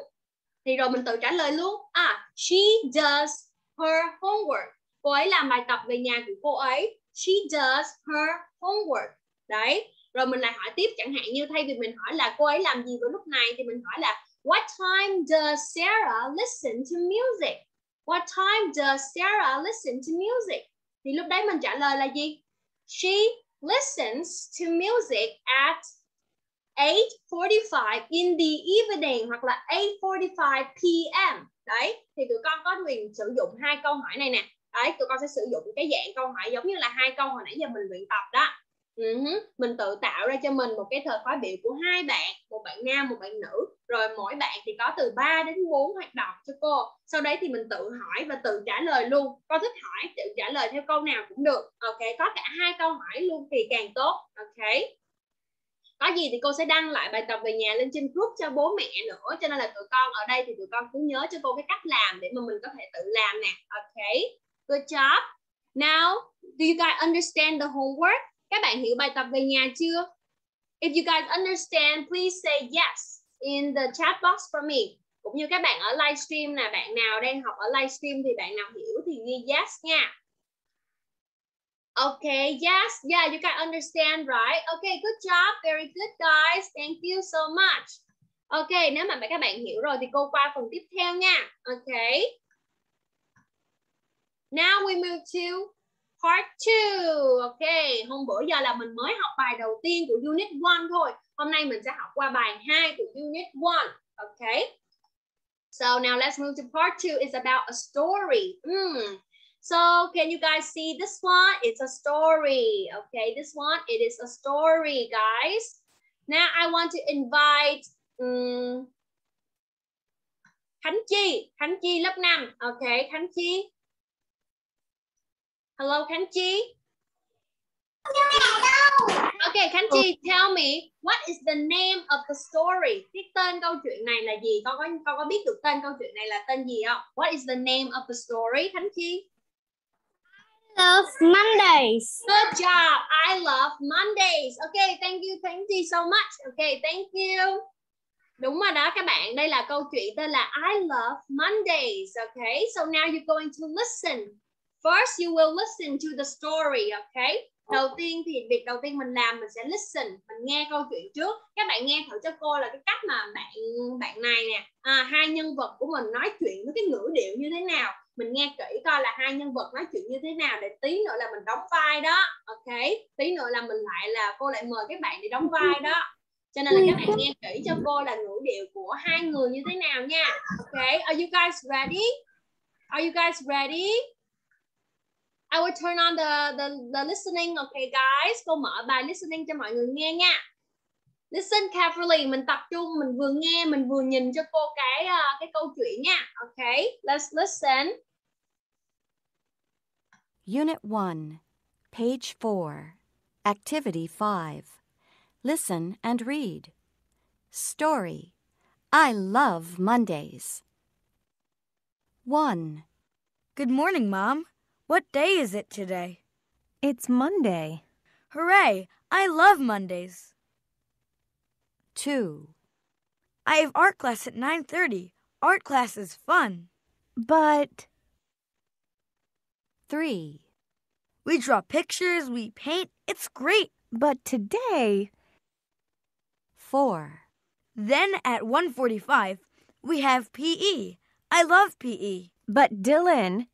Thì rồi mình tự trả lời luôn. À she does her homework cô ấy làm bài tập về nhà của cô ấy. She does her homework. Đấy rồi mình lại hỏi tiếp chẳng hạn như thay vì mình hỏi là cô ấy làm gì vào lúc này thì mình hỏi là what time does Sarah listen to music? What time does Sarah listen to music? Thì lúc đấy mình trả lời là gì? She listens to music at 8:45 in the evening hoặc là 8:45 p.m. Đấy, thì tụi con có quyền sử dụng hai câu hỏi này nè. Đấy, tụi con sẽ sử dụng cái dạng câu hỏi giống như là hai câu hồi nãy giờ mình luyện tập đó. Uh-huh. Mình tự tạo ra cho mình một cái thời khóa biểu của hai bạn, một bạn nam, một bạn nữ. Rồi mỗi bạn thì có từ 3 đến 4 hoạt động cho cô. Sau đấy thì mình tự hỏi và tự trả lời luôn. Con thích hỏi, tự trả lời theo câu nào cũng được. Ok, có cả hai câu hỏi luôn thì càng tốt. Ok có gì thì cô sẽ đăng lại bài tập về nhà lên trên group cho bố mẹ nữa cho nên là tụi con ở đây thì tụi con cứ nhớ cho cô cái cách làm để mà mình có thể tự làm nè ok good job now do you guys understand the homework các bạn hiểu bài tập về nhà chưa if you guys understand please say yes in the chat box for me cũng như các bạn ở livestream nè bạn nào đang học ở livestream thì bạn nào hiểu thì ghi yes nha Okay, yes, yeah, you can understand, right? Okay, good job, very good, guys. Thank you so much. Okay, nếu mà các bạn hiểu rồi thì cô qua phần tiếp theo nha. Okay. Now we move to part 2. Ok, hôm bữa giờ là mình mới học bài đầu tiên của unit 1 thôi. Hôm nay mình sẽ học qua bài 2 của unit 1. Ok. So now let's move to part 2. It's about a story. Mm. So can you guys see this one? It's a story. Okay, this one, it is a story, guys. Now I want to invite um, Khánh Chi. Khánh Chi lớp 5. Okay, Khánh Chi. Hello, Khánh Chi. Okay, Khánh Chi, tell me what is the name of the story? Cái tên câu chuyện này là gì? Con có con có biết được tên câu chuyện này là tên gì không? What is the name of the story, Khánh Chi? love Mondays. Good job. I love Mondays. Okay, thank you, thank you so much. Okay, thank you. Đúng rồi đó các bạn, đây là câu chuyện tên là I love Mondays. Okay, so now you're going to listen. First you will listen to the story, okay? Đầu tiên thì việc đầu tiên mình làm mình sẽ listen, mình nghe câu chuyện trước. Các bạn nghe thử cho cô là cái cách mà bạn bạn này nè, à, hai nhân vật của mình nói chuyện với cái ngữ điệu như thế nào. Mình nghe kỹ coi là hai nhân vật nói chuyện như thế nào để tí nữa là mình đóng vai đó ok? Tí nữa là mình lại là cô lại mời các bạn để đóng vai đó. Cho nên là các bạn nghe kỹ cho cô là ngữ điệu của hai người như thế nào nha ok? Are you guys ready? Are you guys ready I will turn on the the the listening okay guys? Cô mở bài listening cho mọi người nghe nha. Listen carefully mình tập trung mình vừa nghe mình vừa nhìn cho cô cái uh, cái câu chuyện nha. Okay let's listen. Unit 1 Page 4 Activity 5 Listen and read. Story. I love Mondays. 1 Good morning, Mom. What day is it today? It's Monday. Hooray! I love Mondays. 2 I have art class at 9:30. Art class is fun. But 3 We draw pictures, we paint. It's great. but today 4 Then at 1:45, we have PE. I love PE. but Dylan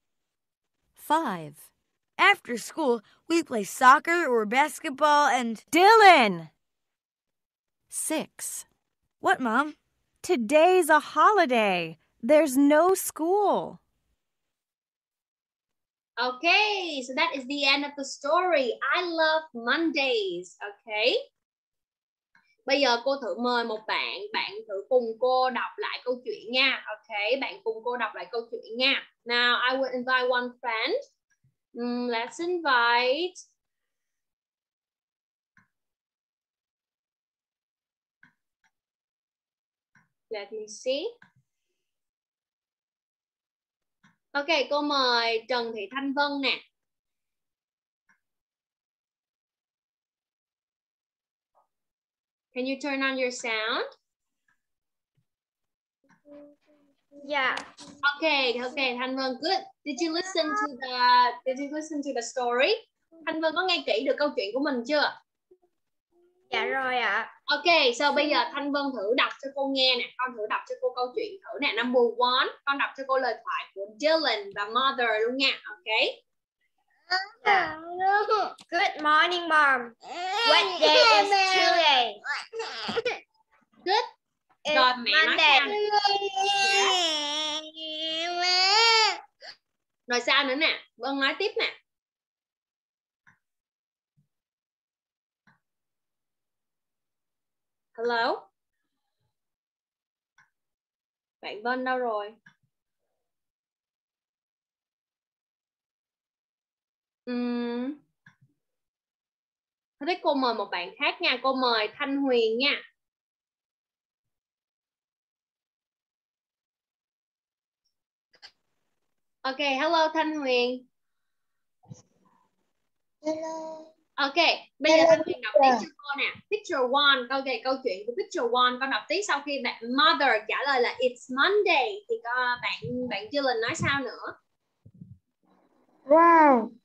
5 After school, we play soccer or basketball and Dylan Six. What, Mom? Today's a holiday. There's no school. Okay, so that is the end of the story. I love Mondays. Okay. bây giờ cô thử mời một bạn bạn thử cùng cô đọc lại câu chuyện nha ok bạn cùng cô đọc lại câu chuyện nha now I will invite one friend um, let's invite Let me see. Ok, cô mời Trần Thị Thanh Vân nè. Can you turn on your sound? Yeah. Okay, okay, Thanh Vân, good. Did you listen to the Did you listen to the story? Thanh Vân có nghe kỹ được câu chuyện của mình chưa? Dạ rồi ạ. Ok, so bây giờ Thanh Vân thử đọc cho cô nghe nè. Con thử đọc cho cô câu chuyện thử nè. Number one, con đọc cho cô lời thoại của Dylan và Mother luôn nha. Ok. Good morning, Mom. What day is today? Good. It's Rồi mẹ nói Monday. sao? Rồi sao nữa nè? Vân nói tiếp nè. Hello? Bạn Vân đâu rồi? Thôi thế cô mời một bạn khác nha. Cô mời Thanh Huyền nha. Ok, hello Thanh Huyền. Hello. Ok, bây giờ Hello, Thanh Huyền đọc teacher. cho cô nè. Picture one, câu okay, câu chuyện của picture one con đọc tí sau khi bạn mother trả lời là it's Monday thì có bạn bạn Dylan nói sao nữa? Wow.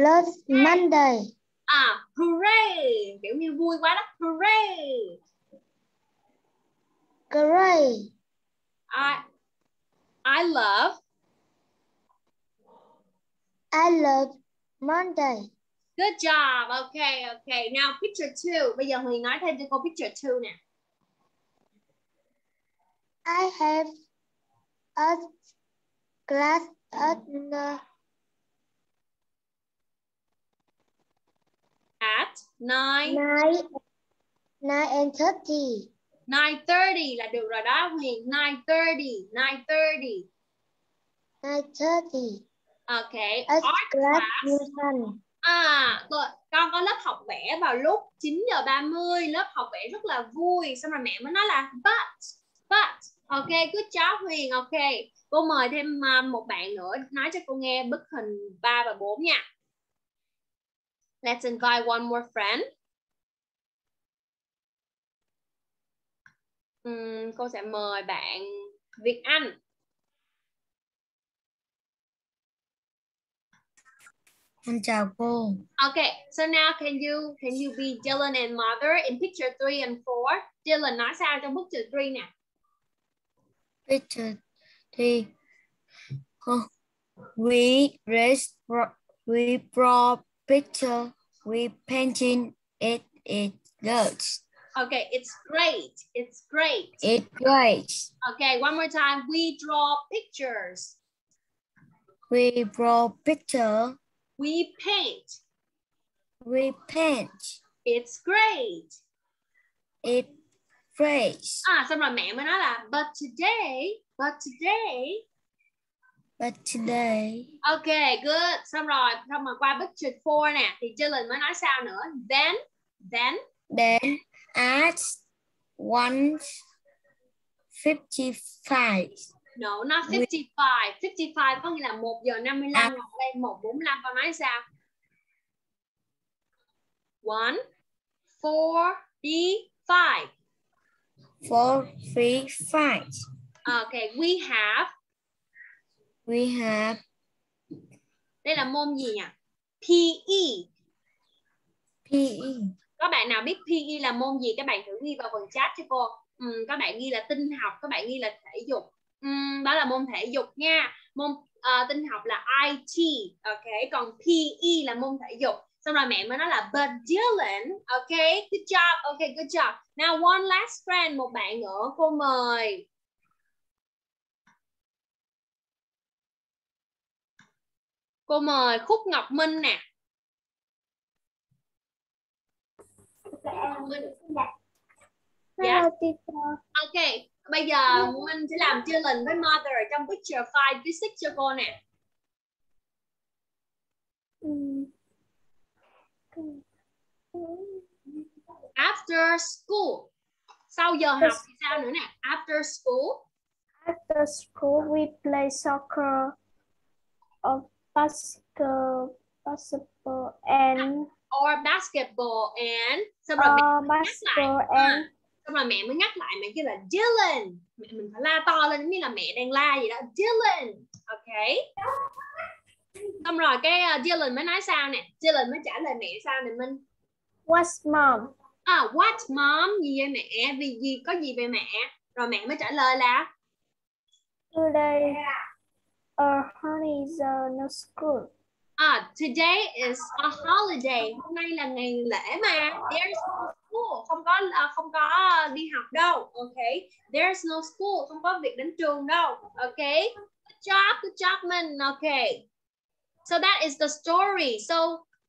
Last Monday. À, hooray, kiểu như vui quá đó. Hooray. Great. I I love I love Monday. Good job. Okay, okay. Now picture two. Bây giờ Huyền nói thêm cho cô picture two nè. I have a class at uh, At 9 nine nine and thirty. 9:30 là được rồi đó Huyền. 9:30, 9:30. Nine thirty. Okay. At Art class. Newton. À, con có lớp học vẽ vào lúc 9 giờ 30, lớp học vẽ rất là vui. Xong rồi mẹ mới nói là but, but. Ok, good job Huyền, ok. Cô mời thêm à, một bạn nữa nói cho cô nghe bức hình 3 và 4 nha. Let's invite one more friend. Ừm, cô sẽ mời bạn Việt Anh. Con chào cô. Okay, so now can you can you be Dylan and mother in picture 3 and 4? Dylan nói sao trong bức chữ 3 nè? Picture thì oh, we raised we brought picture we painting it it looks Okay, it's great. It's great. it great. Okay, one more time. We draw pictures. We draw picture We paint. we paint It's great. it great. Ah, xong rồi mẹ mới nói là but today, but today. But today Okay, good. Xong rồi, xong rồi qua picture 4 nè thì Dylan mới nói sao nữa? Then, then then at fifty five No, not 55. 55 có nghĩa là 1 giờ 55 À. hoặc đây 145 con nói sao? 1 45. four three five. Okay, we have We have đây là môn gì nhỉ? PE. PE. Có bạn nào biết PE là môn gì? Các bạn thử ghi vào phần chat cho cô. Ừm, các bạn ghi là tinh học, các bạn ghi là thể dục. Ừm, đó là môn thể dục nha. Môn ờ, tinh học là IT. Ok, còn PE là môn thể dục. Xong rồi mẹ mới nói là but Dylan, ok, good job, ok, good job. Now one last friend, một bạn nữa, cô mời. Cô mời Khúc Ngọc Minh nè. Minh. Dạ. Ok, bây giờ Minh sẽ làm Dylan với Mother trong picture 5 với 6 cho cô nè. After school. sau giờ học thì sao nữa nè after school After school, we play soccer, or basketball, basketball and or basketball and xong rồi mẹ uh, nhắc basketball lại and à, xong rồi mẹ mới nhắc lại mẹ kêu là Dylan. Mẹ mình phải la to lên như là mẹ đang la gì đó. Dylan. Ok. Xong rồi cái uh, Dylan mới nói sao nè? Dylan mới trả lời mẹ sao nè Minh? What's mom? à what mom? Gì vậy mẹ? Vì gì? Có gì về mẹ? Rồi mẹ mới trả lời là? Today, uh, honey is uh, no school. à today is a holiday hôm nay là ngày lễ mà there's no school không có uh, không có đi học đâu Okay. there's no school không có việc đến trường đâu Okay. good job good job man. Okay. so that is the story so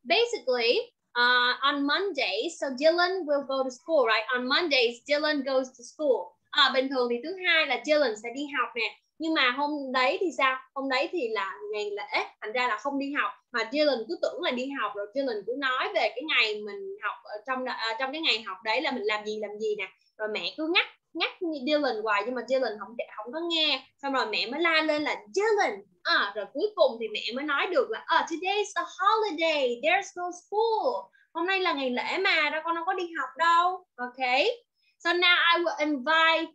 basically uh, on Mondays so Dylan will go to school right on Mondays Dylan goes to school à, bình thường thì thứ hai là Dylan sẽ đi học nè nhưng mà hôm đấy thì sao? Hôm đấy thì là ngày lễ thành ra là không đi học. Mà Dylan cứ tưởng là đi học rồi Dylan cứ nói về cái ngày mình học ở trong à, trong cái ngày học đấy là mình làm gì làm gì nè. Rồi mẹ cứ nhắc nhắc Dylan hoài nhưng mà Dylan không không có nghe. Xong rồi mẹ mới la lên là Dylan à, rồi cuối cùng thì mẹ mới nói được là à, today's a holiday there's no school. Hôm nay là ngày lễ mà đâu con đâu có đi học đâu. Ok. So now I will invite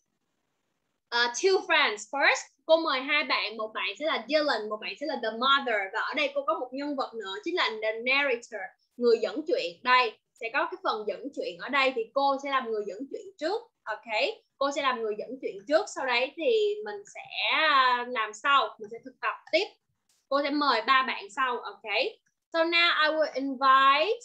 uh, two friends. First cô mời hai bạn. Một bạn sẽ là Dylan một bạn sẽ là the mother. Và ở đây cô có một nhân vật nữa chính là the narrator người dẫn chuyện đây sẽ có cái phần dẫn chuyện ở đây thì cô sẽ làm người dẫn chuyện trước ok? Cô sẽ làm người dẫn chuyện trước sau đấy thì mình sẽ ờ, làm sau. Mình sẽ thực tập tiếp. Cô sẽ mời ba bạn sau ok? So now I will invite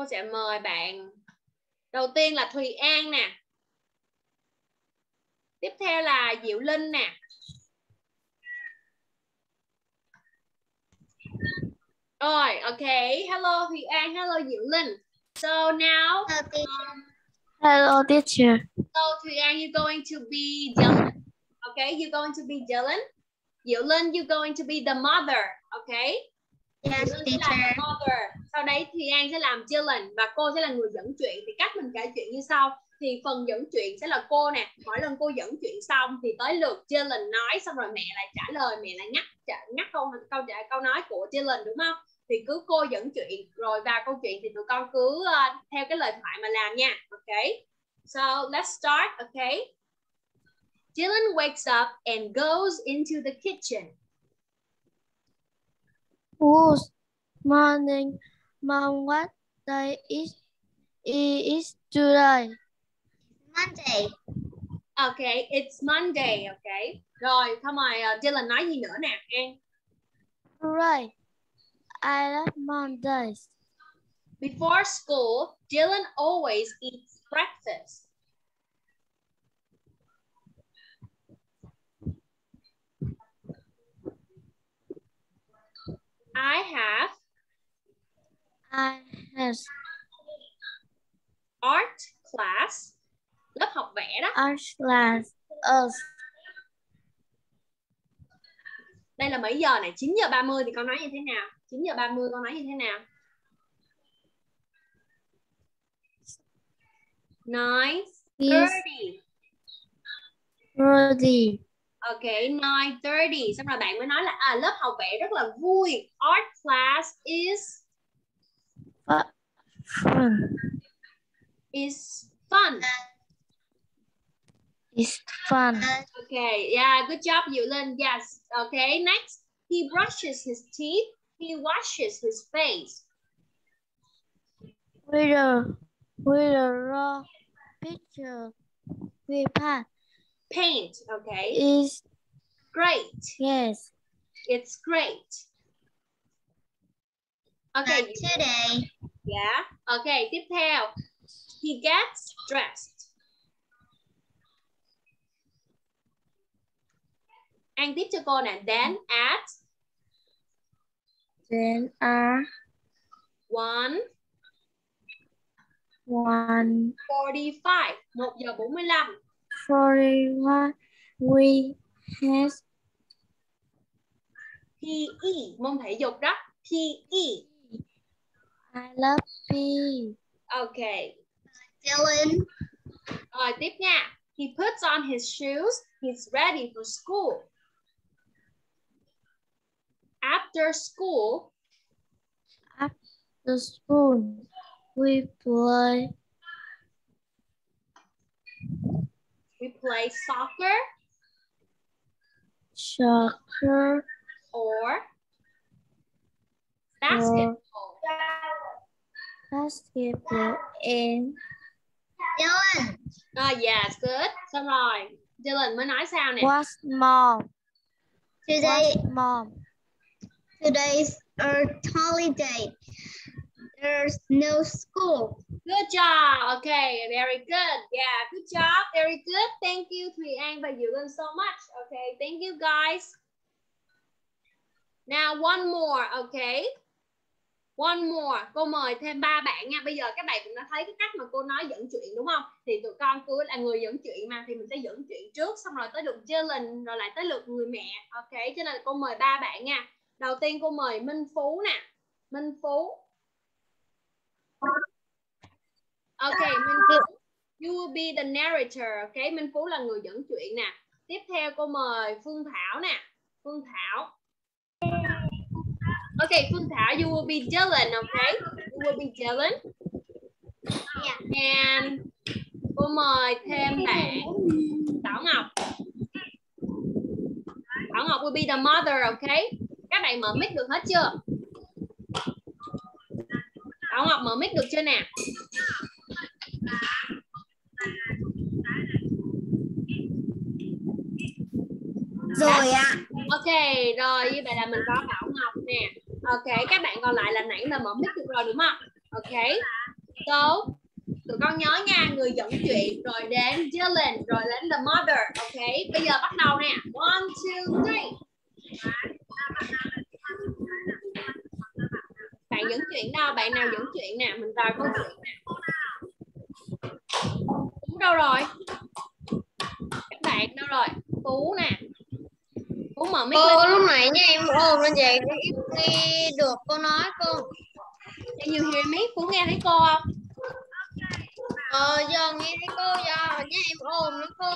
cô sẽ mời bạn. Đầu tiên là Thùy An nè. Tiếp theo là Diệu Linh nè. Rồi ok. Hello Thùy An. Hello Diệu Linh. So now um, Hello, teacher. so Thùy An you going to be Dylan. Okay you going to be Dylan. Diệu Linh you going to be the mother. Okay Yes, the mother. Sau đấy thì An sẽ làm Dylan và cô sẽ là người dẫn chuyện. Thì cách mình kể chuyện như sau. Thì phần dẫn chuyện sẽ là cô nè. Mỗi lần cô dẫn chuyện xong thì tới lượt Dylan nói xong rồi mẹ lại trả lời mẹ lại trả, nhắc câu câu trả câu nói của Dylan đúng không? Thì cứ cô dẫn chuyện rồi vào câu chuyện thì tụi con cứ uh, theo cái lời thoại mà làm nha. Ok? So let's start okay Dylan wakes up and goes into the kitchen Good morning, mom. What day is is today? Monday. Okay, it's Monday, okay. Rồi, thôi mời uh, Dylan nói gì nữa nè, An. Right. I love Mondays. Before school, Dylan always eats breakfast. I have I have art class, lớp học vẽ đó. art class. Us. Đây là mấy giờ này? 9 giờ 30 thì con nói như thế nào? 9 giờ 30 con nói như thế nào? 9:30. Ready. Ok, 9:30. Xong rồi bạn mới nói là à lớp học vẽ rất là vui. Art class is Fun. is fun. It's fun. Okay, yeah, good job, Yulin. Yes. Okay, next. He brushes his teeth. He washes his face. With a with a raw picture. We pass. Paint. Okay, Is great. yes. It's great. Okay, Not today. yeah. Okay, tiếp theo. He gets dressed. Anh tiếp cho cô nè. Then at Then are one one forty-five. 1 giờ 45. forty one. We has PE, môn thể dục đó. PE. I love PE. Okay. Dylan. Rồi tiếp nha. He puts on his shoes. He's ready for school. After school, The spoon. We play we play soccer soccer or basketball. basketball and Dylan. Ah, yes, good. Xong rồi. Dylan mới nói sao nè? what's mom? Today, What's mom? today's a holiday. There's no school. Good job. Okay, very good. Yeah, good job. Very good. Thank you, Thùy An và Diệu Linh so much. Okay, thank you guys. Now one more, okay? One more. Cô mời thêm ba bạn nha. Bây giờ các bạn cũng đã thấy cái cách mà cô nói dẫn chuyện đúng không? Thì tụi con cứ là người dẫn chuyện mà thì mình sẽ dẫn chuyện trước xong rồi tới lượt Jalen rồi lại tới lượt người mẹ. Ok, cho nên là cô mời ba bạn nha. Đầu tiên cô mời Minh Phú nè. Minh Phú. Ok, Minh Phú. You will be the narrator, ok? Minh Phú là người dẫn chuyện nè. Tiếp theo cô mời Phương Thảo nè. Phương Thảo. Ok, Phương Thảo, you will be Dylan, okay? You will be Dylan. And cô mời thêm bạn Thảo Ngọc. Thảo Ngọc will be the mother, okay? Các bạn mở mic được hết chưa? Thảo Ngọc mở mic được chưa nè? Rồi ạ. Ok, rồi như vậy là mình có Bảo Ngọc nè. Ok, các bạn còn lại là nãy là mở mic được rồi đúng không? Ok. So, tụi con nhớ nha, người dẫn chuyện rồi đến Dylan rồi đến the mother. Ok, bây giờ bắt đầu nè. One, two, three. Bạn dẫn chuyện đâu? Bạn nào dẫn chuyện nè? Mình vào câu chuyện nè. Tú đâu rồi? Các bạn đâu rồi? Tú nè. Tú mở mic lên. Cô lúc nãy nha em ôm lên vậy ít nghe được cô nói cô. Can you hear me? Phú nghe thấy cô không? Ờ giờ nghe thấy cô giờ nha em ôm nữa cô.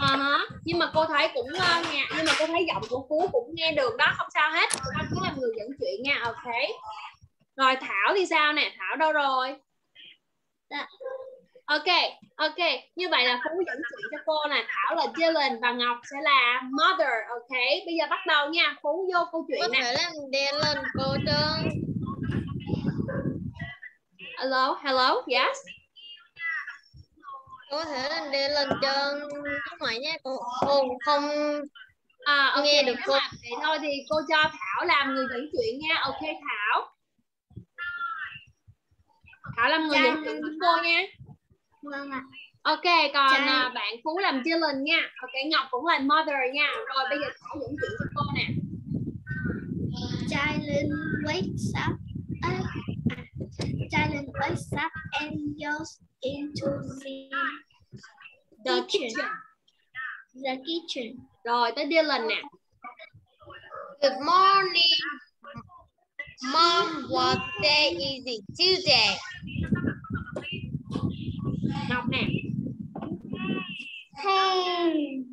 Ờ hả. Nhưng mà cô thấy cũng uh, nghe nhưng mà cô thấy giọng của Phú cũng nghe được đó, không sao hết. Con cứ làm người dẫn chuyện nha, ok. Rồi Thảo thì sao nè? Thảo đâu rồi? Dạ. Ok, ok. Như vậy là Phú dẫn chuyện cho cô nè. Thảo là Dylan và Ngọc sẽ là Mother, ok. Bây giờ bắt đầu nha. Phú vô câu chuyện Có nè. đèn lên cô trơn. Hello, hello, yes. Có thể làm đèn lên trơn lúc nãy nha cô. Cô không À, ok, Nghe được cô. vậy thôi thì cô cho Thảo làm người dẫn chuyện nha. Ok Thảo. Thảo làm người dẫn chuyện giúp cô nha. Vâng ạ. Ok, còn Dạ. à, bạn Phú làm Dylan nha. Ok, Ngọc cũng là Mother nha. Rồi bây giờ Thảo dẫn chuyện cho cô nè. Jalen wakes up. Uh, Jalen wakes up and goes into the The Kitchen. kitchen. the kitchen. Rồi tới Dylan nè. Good morning. Mom, what day is it today? Ngọc nè. Hey.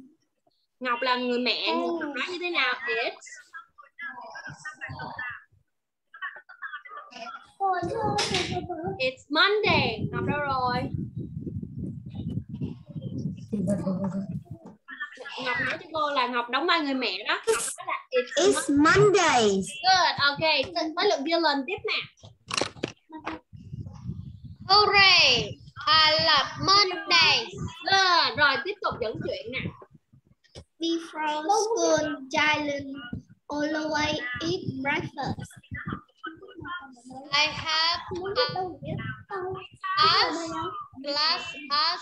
Ngọc là người mẹ. Ngọc nói như thế nào? It's It's Monday. Ngọc đâu rồi? Ngọc nói cho cô là Ngọc đóng vai người mẹ đó. Ngọc nói là It's, It's Monday. Good. Ok. Tới lượt Dylan tiếp nè. Hooray! I love Mondays. Good. Rồi tiếp tục dẫn chuyện nè. Before school, Jalen always eat breakfast. I have a us, plus us,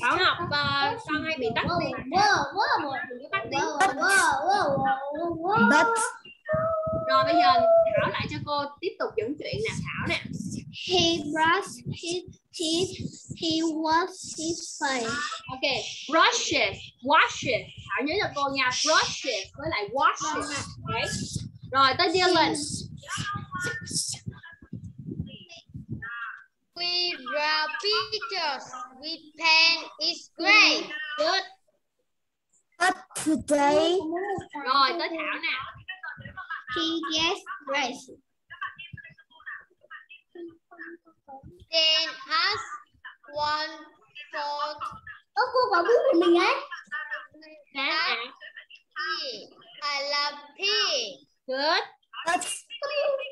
Bảo Ngọc ờ, con hay bị tắt tiếng. Tắt tiếng. But Rồi bây giờ Thảo lại cho cô tiếp tục dẫn chuyện nè Thảo nè. He brushed his teeth. He washed his face. Ok, brushes, washes. Thảo nhớ cho cô nha, brushes với lại washes. Ok. Rồi tới Dylan. We draw pictures with pen is great. Good. But today Rồi tới Thảo nè. He gets dressed. Then us one for Ơ cô có biết về mình ấy. Pea. I love pea. Good. but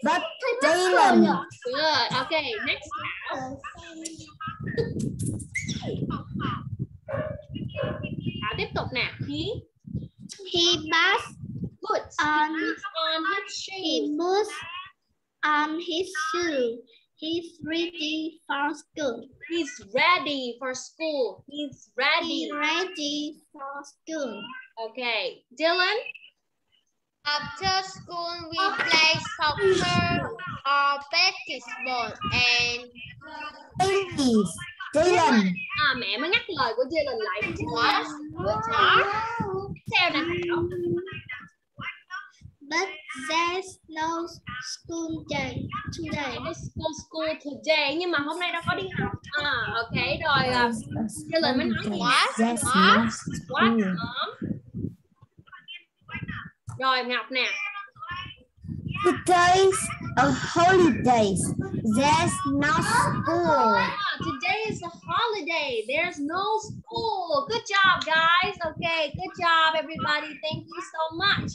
but Dylan Good. Ok, next Thảo. Thảo tiếp tục nè. He He puts puts on on his he shoes. on his shoe. He's ready for school. He's ready for school. He's ready. He's ready for school. Okay. Dylan. After school, we play soccer or basketball and please Dylan À, mẹ mới ngắt lời của Dylan lại. What? What? Theo nè but there's no school day today. Let's go school today. Nhưng mà hôm nay đâu có đi học. À, ok. Rồi. Uh, Dylan mới nói what? That's What? not What? Rồi Ngọc nè. Today's a holiday. There's no school. Today is a holiday. There's no school. Good job, guys. Okay, good job, everybody. Thank you so much.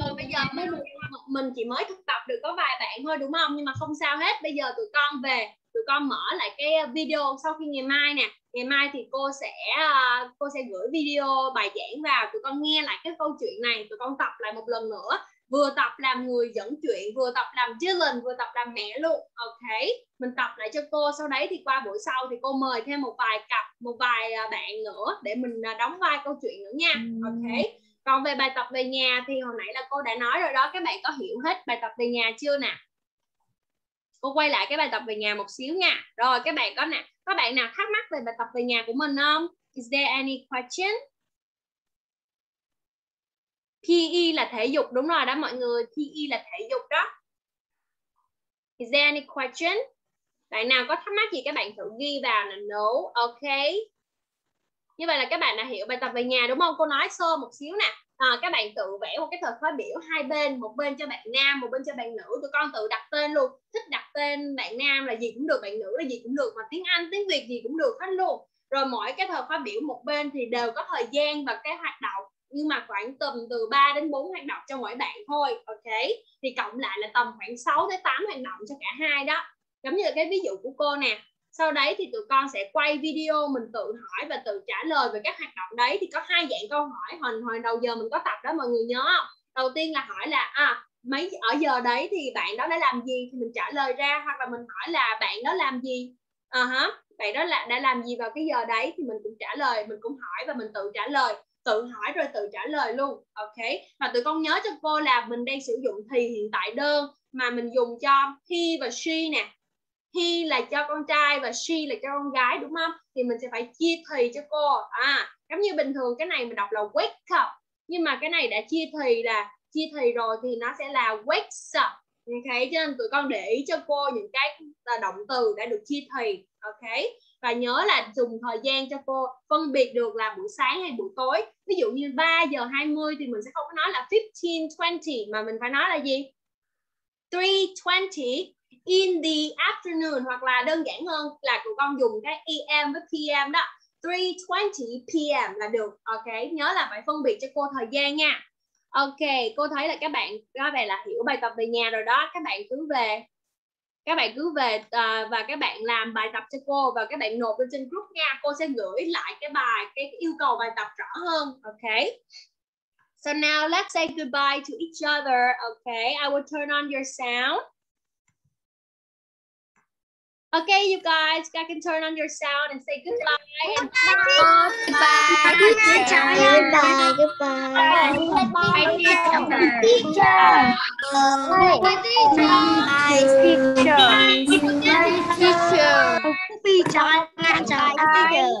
Rồi bây giờ được, mình chỉ mới thực tập được có vài bạn thôi đúng không? Nhưng mà không sao hết. Bây giờ tụi con về, tụi con mở lại cái video sau khi ngày mai nè. Ngày mai thì cô sẽ à, cô sẽ gửi video bài giảng vào. Tụi con nghe lại cái câu chuyện này. Tụi con tập lại một lần nữa. Vừa tập làm người dẫn chuyện, vừa tập làm Dylan, vừa tập làm mẹ luôn. Ok, mình tập lại cho cô. Sau đấy thì qua buổi sau thì cô mời thêm một vài cặp, một vài à, bạn nữa để mình đóng vai câu chuyện nữa nha. Ok. Còn về bài tập về nhà thì hồi nãy là cô đã nói rồi đó, các bạn có hiểu hết bài tập về nhà chưa nè? Cô quay lại cái bài tập về nhà một xíu nha. Rồi các bạn có nè, có bạn nào thắc mắc về bài tập về nhà của mình không? Is there any question? PE là thể dục đúng rồi đó mọi người, PE là thể dục đó. Is there any question? Bạn nào có thắc mắc gì các bạn thử ghi vào là no, ok. Như vậy là các bạn đã hiểu bài tập về nhà đúng không? Cô nói sơ một xíu nè. À, các bạn tự vẽ một cái tờ khóa biểu hai bên, một bên cho bạn nam, một bên cho bạn nữ. Tụi con tự đặt tên luôn. Thích đặt tên bạn nam là gì cũng được, bạn nữ là gì cũng được, mà tiếng Anh, tiếng Việt gì cũng được hết luôn. Rồi mỗi cái tờ khóa biểu một bên thì đều có thời gian và cái hoạt động nhưng mà khoảng tầm từ 3 đến 4 hoạt động cho mỗi bạn thôi ok thì cộng lại là tầm khoảng 6 tới 8 hoạt động cho cả hai đó giống như là cái ví dụ của cô nè sau đấy thì tụi con sẽ quay video mình tự hỏi và tự trả lời về các hoạt động đấy. Thì có hai dạng câu hỏi, hồi hồi đầu giờ mình có tập đó, mọi người nhớ không? Đầu tiên là hỏi là à mấy, ở giờ đấy thì bạn đó đã làm gì? Thì mình trả lời ra, hoặc là mình hỏi là, bạn đó làm gì? À hả bạn đó là, đã làm gì vào cái giờ đấy? Thì mình cũng trả lời, mình cũng hỏi và mình tự trả lời. Tự hỏi rồi tự trả lời luôn, ok? Và tụi con nhớ cho cô là mình đang sử dụng thì hiện tại đơn mà mình dùng cho he và she nè he là cho con trai và she là cho con gái, đúng không? Thì mình sẽ phải chia thì cho cô. À giống như bình thường cái này mình đọc là wake up. Nhưng mà cái này đã chia thì là, chia thì rồi thì nó sẽ là wakes up. Ok, cho nên tụi con để ý cho cô những cái à, động từ đã được chia thì. Ok, và nhớ là dùng thời gian cho cô phân biệt được là buổi sáng hay buổi tối. Ví dụ như 3 giờ 20 thì mình sẽ không có nói là 15 20 mà mình phải nói là gì? 320 in the afternoon hoặc là đơn giản hơn là tụi con dùng cái AM với PM đó. 3:20 PM là được ok? Nhớ là phải phân biệt cho cô thời gian nha. Ok cô thấy là các bạn có vẻ là hiểu bài tập về nhà rồi đó. Các bạn cứ về các bạn cứ về uh, và các bạn làm bài tập cho cô và các bạn nộp lên trên group nha. Cô sẽ gửi lại cái bài cái yêu cầu bài tập rõ hơn ok? So now let's say goodbye to each other okay I will turn on your sound. Okay, you guys, I can turn on your sound and say goodbye. And Goodbye, teacher. Goodbye, goodbye. Goodbye, Teacher. Goodbye, teacher. Teacher. Teacher. teacher. Bye teacher.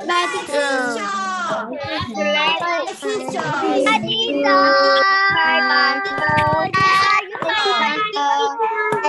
Bye teacher. Bye teacher.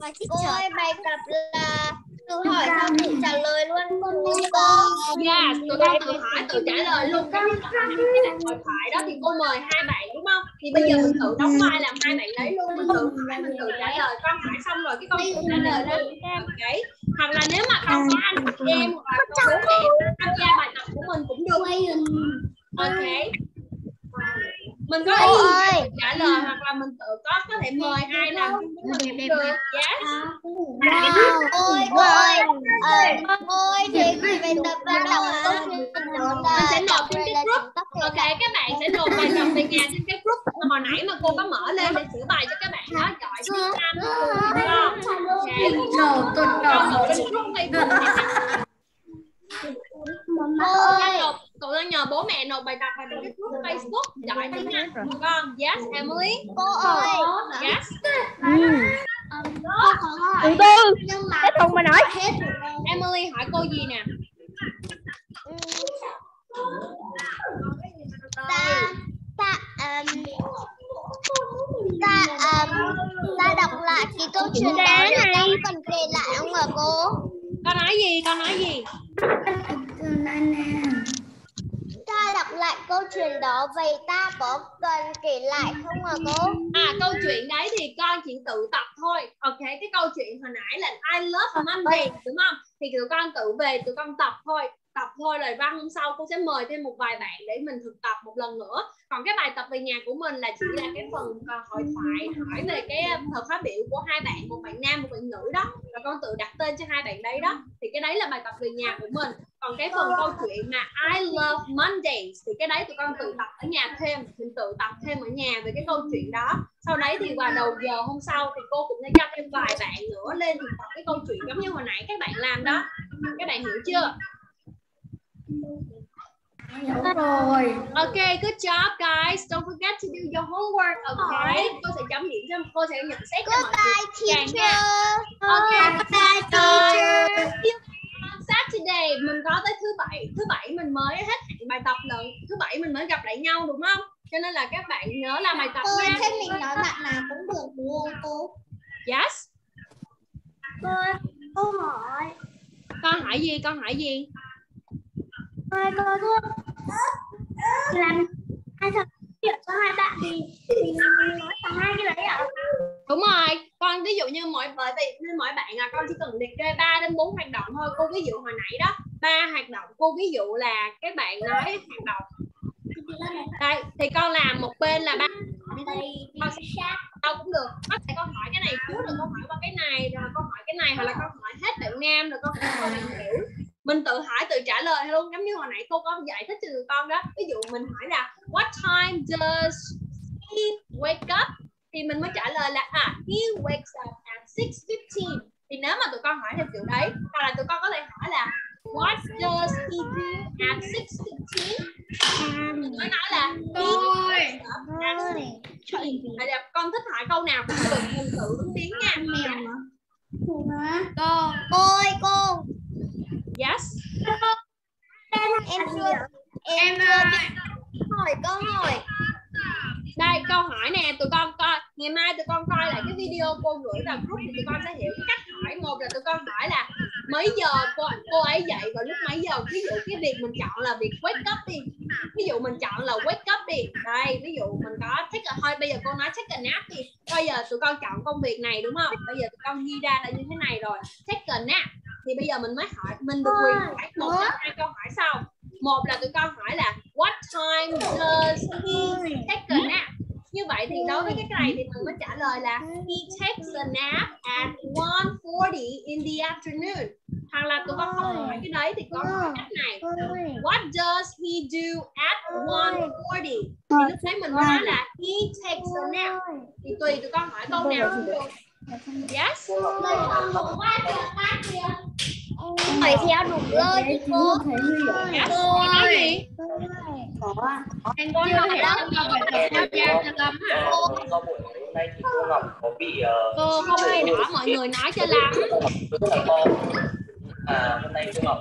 Bài tập Cô ơi bài tập là tự hỏi xong tự trả lời luôn cô Dạ, tụi con tự hỏi tự trả lời luôn. Đoạn hội thoại đó thì cô mời hai bạn đúng không? Thì bây giờ mình tự đóng vai làm hai bạn đấy luôn, mình tự hỏi mình tự trả lời, con hỏi xong rồi cái con tự trả lời em cái hoặc là nếu mà con có anh em hoặc là con bố mẹ tham gia bài tập của mình cũng được. Ok. Mình có ý ơi. trả lời hoặc là mình tự có có thể mời ai làm chung với mình cũng được. Yes. Ôi cô ơi ờ, Cô ơi thì bài tập ban đầu đó Mình sẽ nộp trên cái group. Ok, các bạn sẽ nộp bài tập về nhà trên cái group. Mà hồi nãy mà cô có mở lên để sửa bài cho các bạn đó giỏi tiếng Anh. Con nộp trên group Facebook Ơi con nộp, tụi con nhờ bố mẹ nộp bài tập vào cái group Facebook giỏi tiếng Anh được không? Yes, Emily. Cô ơi Yes. Cô có hỏi Từ mà Cái thùng mà nói. Emily hỏi cô gì nè? ta ta um, ta um, ta đọc lại cái câu chuyện đó rồi ta cần kể lại không hả cô? Con nói gì? Con nói gì? Ta đọc lại câu chuyện đó vậy ta có cần kể lại không hả cô? À câu chuyện đấy thì con chỉ tự tập thôi Ok cái câu chuyện hồi nãy là I love Monday đúng không Thì tụi con tự về tụi con tập thôi Tập thôi lời văn hôm sau cô sẽ mời thêm một vài bạn để mình thực tập một lần nữa. Còn cái bài tập về nhà của mình là chỉ là cái phần à, hội thoại, hỏi về cái à, thời phát biểu của hai bạn, Một bạn nam, một bạn nữ đó. Và con tự đặt tên cho hai bạn đấy đó. Thì cái đấy là bài tập về nhà của mình. Còn cái phần câu chuyện mà I love Mondays, thì cái đấy tụi con tự tập ở nhà thêm, mình tự tập thêm ở nhà về cái câu chuyện đó. Sau đấy thì vào đầu giờ hôm sau thì cô cũng sẽ cho thêm vài bạn nữa lên thực tập cái câu chuyện giống như hồi nãy các bạn làm đó. Các bạn hiểu chưa? Rồi. Ok, good job guys. Don't forget to do your homework. Okay. Cô sẽ chấm điểm cho cô sẽ nhận xét cho mọi người. Goodbye Càng teacher. Ok. Goodbye teacher. Saturday mình có tới thứ bảy, thứ bảy mình mới hết hạn bài tập lận. Thứ bảy mình mới gặp lại nhau đúng không? Cho nên là các bạn nhớ làm bài tập Cô nha. thế mình nói bạn nào cũng được đúng không cô? Yes. Cô, cô hỏi. Con hỏi gì? Con hỏi gì? Ơi cô thưa. Làm hai thằng chuyện cho hai bạn thì thì mình nói cả hai cái đấy ạ. Đúng rồi, con ví dụ như mỗi bởi vì nên mỗi bạn là con chỉ cần liệt kê 3 đến 4 hoạt động thôi. Cô ví dụ hồi nãy đó, ba hoạt động. Cô ví dụ là các bạn nói hoạt động. Đây, thì con làm một bên là ba con đâu cũng được. Có thể con hỏi cái này trước rồi con hỏi qua cái này rồi con hỏi cái này hoặc là con hỏi hết bạn nam rồi con hỏi qua bạn nữ. Mình tự hỏi tự trả lời luôn. Giống như hồi nãy cô có giải thích cho tụi con đó. Ví dụ mình hỏi là what time does he wake up? thì mình mới trả lời là à he wakes up at 6:15 thì nếu mà tụi con hỏi theo kiểu đấy hoặc là tụi con có thể hỏi là what does he do at 6:15 mình mới nói là he wakes up at 6:15 Vậy là con thích hỏi câu nào cũng được mình tự ứng biến nha. Cô Cô ơi cô yes. Em chưa em chưa biết hỏi câu hỏi. Đây câu hỏi nè tụi con coi. Ngày mai tụi con coi lại cái video cô gửi vào group thì tụi con sẽ hiểu cách hỏi. Một là tụi con hỏi là mấy giờ cô, cô ấy dậy vào lúc mấy giờ? Ví dụ cái việc mình chọn là việc wake up đi. Ví dụ mình chọn là wake up đi. Đây ví dụ mình có take a, thôi bây giờ cô nói take a nap đi. Bây giờ tụi con chọn công việc này đúng không? Bây giờ tụi con ghi ra là như thế này rồi. Take a nap thì bây giờ mình mới hỏi mình được quyền hỏi một đến hai câu hỏi sau. Một là tụi con hỏi là what time does he take a nap? Như vậy thì đối với cái này thì mình mới trả lời là he takes a nap at 1:40 in the afternoon. Hoặc là tụi con không hỏi cái đấy thì con hỏi cách này. What does he do at 1:40 thì lúc đấy mình nói là he takes a nap. Thì tùy tụi con hỏi câu nào cũng được yes. Hỏi theo đúng rồi chị cô. Yes. Nói Anh nói cho lắm hả do buổi ngày hôm nay thì cô Ngọc có bị ờ, cô không hay đỏ mọi người nói cho lắm à hôm nay cô Ngọc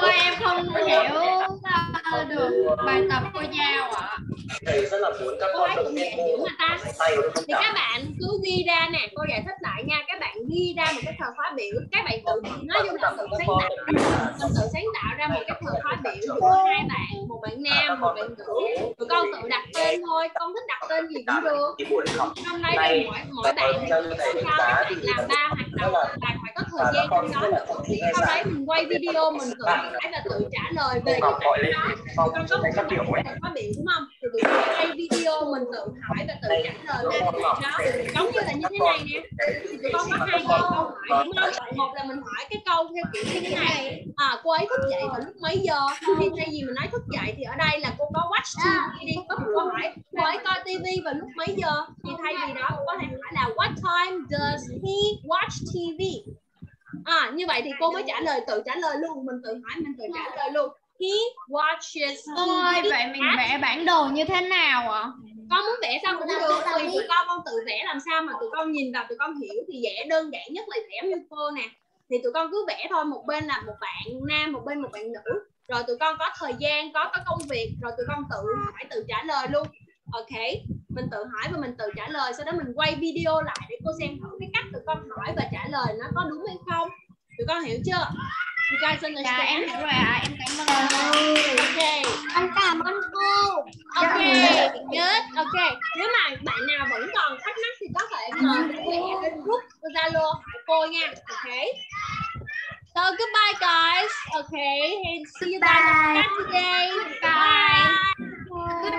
cô em không hiểu được bài tập cô giao ạ. Thầy rất là muốn các cô con động viên cô tay và không thì các bạn cứ ghi ra nè cô giải thích lại nha. Các bạn ghi ra một cái thời khóa biểu. Các bạn tự nói chung là tự sáng tạo mình tự sáng tạo ra một cái thời khóa biểu giữa hai bạn một bạn nam một bạn nữ. tụi con tự đặt tên thôi con thích đặt tên gì cũng được. trong đấy thì mỗi mỗi bạn thì đánh các bạn làm ba hoạt động bạn phải có thời gian trong đó sau đấy mình quay video mình tự hỏi và tự trả lời về cái gọi lên. đó con có một phát biểu ấy. Khóa biểu đúng không? Thì tụi con quay video mình tự hỏi và tự trả lời về cái đó giống như là như thế này nè. Thì tụi con có hai câu câu hỏi đúng không? Một là mình hỏi cái câu theo kiểu như thế này. À cô ấy thức dậy vào lúc mấy giờ? Thì thay vì mình nói thức dậy thì ở đây là cô có watch TV đi có một câu hỏi. Cô ấy coi TV vào lúc mấy giờ? Thì thay vì đó cô có thể hỏi là what time does he watch TV à như vậy thì cô mới trả lời tự trả lời luôn. Mình tự hỏi mình tự trả lời luôn. He watches Ôi, vậy mình vẽ bản đồ như thế nào ạ? con muốn vẽ sao cũng được. tùy tụi con con tự vẽ làm sao mà tụi con nhìn vào tụi con hiểu thì vẽ đơn giản nhất là vẽ như cô nè. Thì tụi con cứ vẽ thôi. Một bên là một bạn nam một bên một bạn nữ. Rồi tụi con có thời gian có có công việc. Rồi tụi con tự hỏi tự trả lời luôn. Ok. Mình tự hỏi và mình tự trả lời. Sau đó mình quay video lại để cô xem thử cái cách tụi con hỏi và trả lời nó có đúng hay không tụi con hiểu chưa you guys Dạ em understand hiểu rồi ạ, em cảm ơn cô. ok Con cảm ơn cô Ok, good, ok. Nếu mà bạn nào vẫn còn thắc mắc thì có thể mời các bạn lên group Zalo hỏi cô nha. Ok. So goodbye guys. Okay, and see you guys on Saturday. Bye.